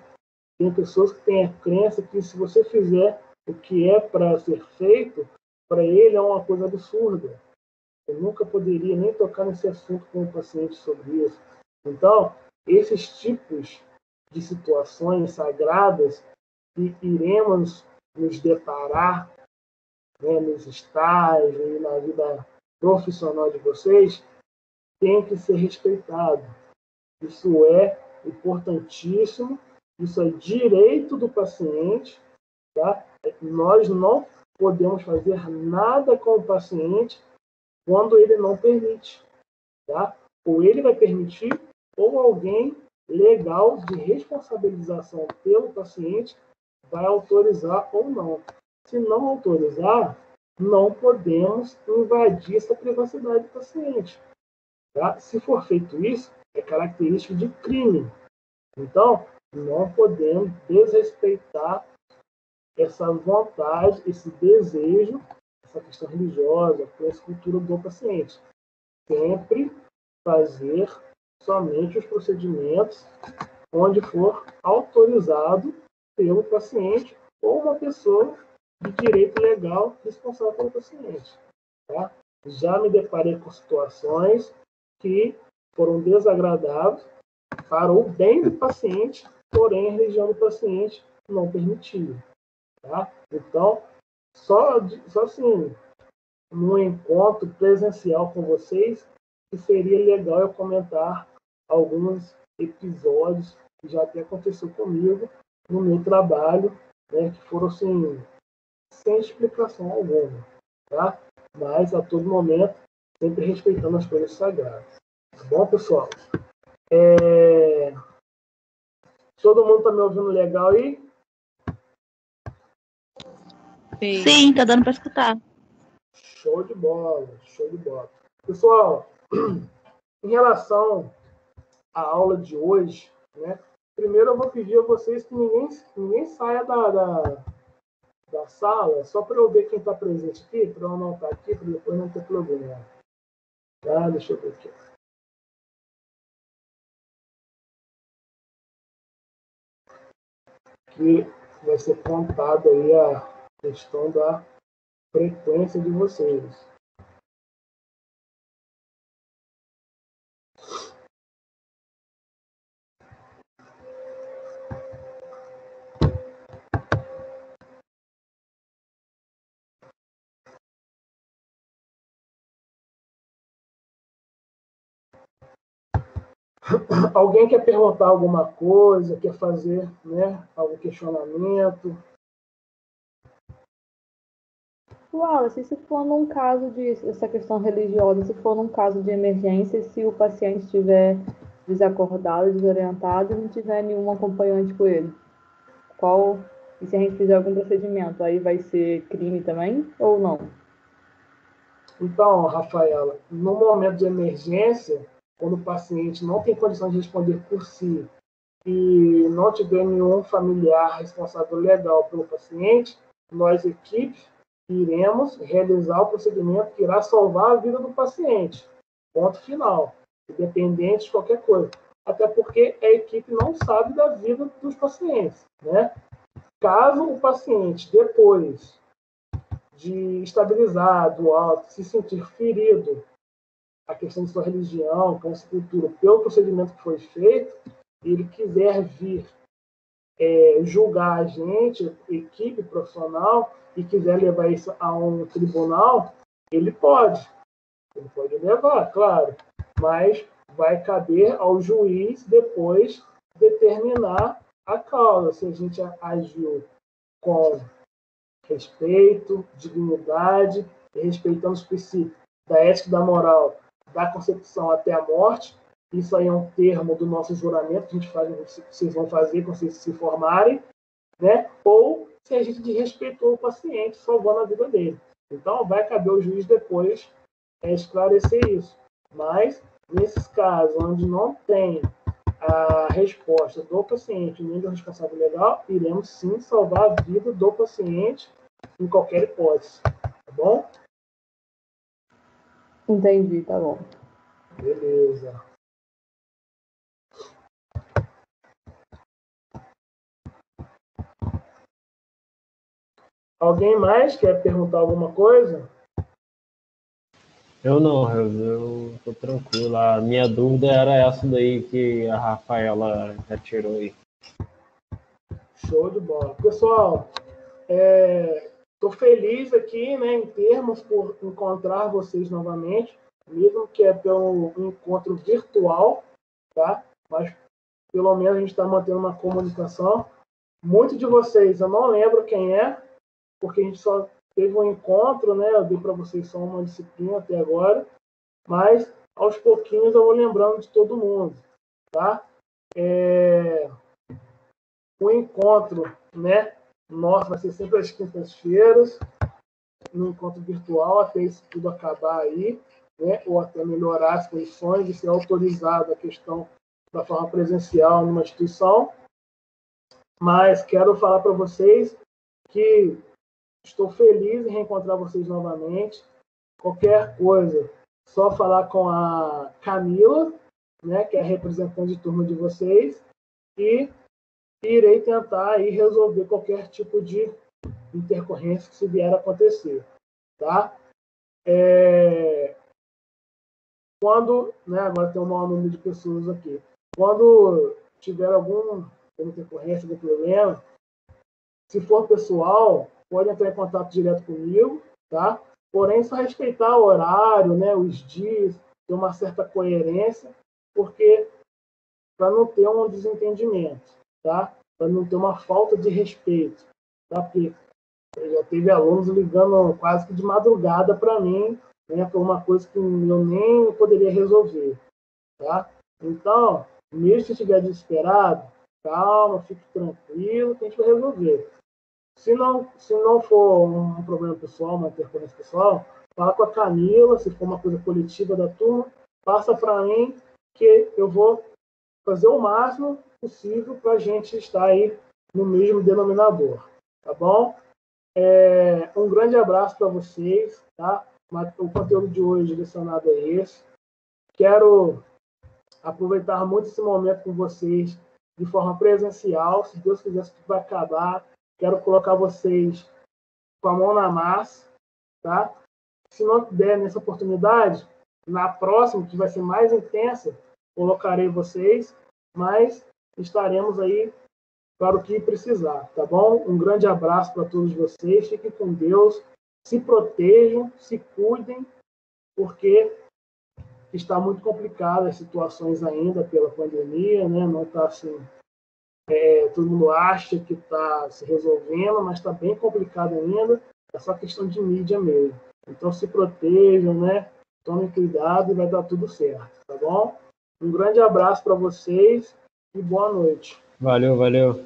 Tem pessoas que têm a crença que se você fizer o que é para ser feito, para ele é uma coisa absurda. Eu nunca poderia nem tocar nesse assunto com o paciente sobre isso. Então, esses tipos de situações sagradas que iremos nos deparar né, nos estágios e na vida profissional de vocês tem que ser respeitado. Isso é importantíssimo, isso é direito do paciente. Tá? Nós não podemos fazer nada com o paciente quando ele não permite. Tá? Ou ele vai permitir, ou alguém legal de responsabilização pelo paciente vai autorizar ou não. Se não autorizar, não podemos invadir essa privacidade do paciente. Tá? Se for feito isso, é característico de crime. Então, não podemos desrespeitar essa vontade, esse desejo essa questão religiosa, essa cultura do paciente. Sempre fazer somente os procedimentos onde for autorizado pelo paciente ou uma pessoa de direito legal responsável pelo paciente. Tá? Já me deparei com situações que foram desagradáveis para o bem do paciente, porém a religião do paciente não permitia. Tá? Então, só, só assim, num encontro presencial com vocês, que seria legal eu comentar alguns episódios que já até aconteceu comigo no meu trabalho, né, que foram assim, sem explicação alguma, tá? Mas a todo momento, sempre respeitando as coisas sagradas. Tá bom, pessoal? É... Todo mundo tá me ouvindo legal aí? Sim, tá dando para escutar. Show de bola, show de bola. Pessoal, *clears throat* em relação à aula de hoje, né? Primeiro eu vou pedir a vocês que ninguém, ninguém saia da, da, da sala, só para eu ver quem está presente aqui, para eu anotar aqui, para depois não ter problema. Tá? Deixa eu ver aqui. Que vai ser contado aí a questão da frequência de vocês. *coughs* Alguém quer perguntar alguma coisa, quer fazer né, algum questionamento? Wallace, se for num caso de essa questão religiosa, se for num caso de emergência, se o paciente estiver desacordado, desorientado e não tiver nenhum acompanhante com ele, qual e se a gente fizer algum procedimento, aí vai ser crime também ou não? Então, Rafaela, no momento de emergência, quando o paciente não tem condição de responder por si e não tiver nenhum familiar responsável legal pelo paciente, nós, equipe, iremos realizar o procedimento que irá salvar a vida do paciente. Ponto final. Independente de qualquer coisa. Até porque a equipe não sabe da vida dos pacientes. Né? Caso o paciente, depois de estabilizado, alto, se sentir ferido a questão de sua religião, crença cultura, pelo procedimento que foi feito, ele quiser vir é, julgar a gente, equipe profissional, e quiser levar isso a um tribunal, ele pode. Ele pode levar, claro. Mas vai caber ao juiz depois determinar a causa, se a gente agiu com respeito, dignidade, respeitando os princípios da ética e da moral da concepção até a morte. Isso aí é um termo do nosso juramento que a gente faz, vocês vão fazer quando vocês se formarem, né? Ou se a gente desrespeitou o paciente, salvando a vida dele. Então, vai caber ao juiz depois é, esclarecer isso. Mas, nesses casos onde não tem a resposta do paciente nem do responsável legal, iremos sim salvar a vida do paciente em qualquer hipótese. Tá bom? Entendi, tá bom. Beleza. Alguém mais quer perguntar alguma coisa? Eu não, eu, eu tô tranquilo. A minha dúvida era essa daí que a Rafaela já tirou aí. Show de bola. Pessoal, é, Estou feliz aqui, né, em termos, por encontrar vocês novamente, mesmo que é pelo encontro virtual, tá? Mas pelo menos a gente está mantendo uma comunicação. Muitos de vocês, eu não lembro quem é, porque a gente só teve um encontro, né? Eu dei para vocês só uma disciplina até agora, mas aos pouquinhos eu vou lembrando de todo mundo, tá? É... O encontro, né? Nossa, vai ser sempre às quintas-feiras, no encontro virtual, até isso tudo acabar aí, né? ou até melhorar as condições de ser autorizado a questão da forma presencial numa instituição. Mas quero falar para vocês que estou feliz em reencontrar vocês novamente. Qualquer coisa, só falar com a Camila, né, que é representante de turma de vocês, e irei tentar aí resolver qualquer tipo de intercorrência que se vier a acontecer, tá? É... Quando, né, agora tem um maior número de pessoas aqui, quando tiver algum intercorrência, algum problema, se for pessoal, pode entrar em contato direto comigo, tá? Porém, só respeitar o horário, né, os dias, ter uma certa coerência, porque para não ter um desentendimento tá? Para não ter uma falta de respeito, tá? Porque já teve alunos ligando quase que de madrugada para mim, né, por uma coisa que eu nem poderia resolver, tá? Então, mesmo se estiver desesperado, calma, fique tranquilo, que a gente vai resolver. Se não, se não for um problema pessoal, uma intercorrência pessoal, fala com a Camila, se for uma coisa coletiva da turma, passa para mim que eu vou fazer o máximo possível para a gente estar aí no mesmo denominador, tá bom? É, um grande abraço para vocês, tá? O conteúdo de hoje direcionado é esse. Quero aproveitar muito esse momento com vocês de forma presencial. Se Deus quiser, isso vai acabar. Quero colocar vocês com a mão na massa, tá? Se não der nessa oportunidade, na próxima, que vai ser mais intensa, colocarei vocês, mas estaremos aí para o que precisar, tá bom? Um grande abraço para todos vocês, fiquem com Deus, se protejam, se cuidem, porque está muito complicada as situações ainda pela pandemia, né? Não está assim, é, todo mundo acha que está se resolvendo, mas está bem complicado ainda. É só questão de mídia mesmo. Então se protejam, né? Tomem cuidado e vai dar tudo certo, tá bom? Um grande abraço para vocês e boa noite. Valeu, valeu.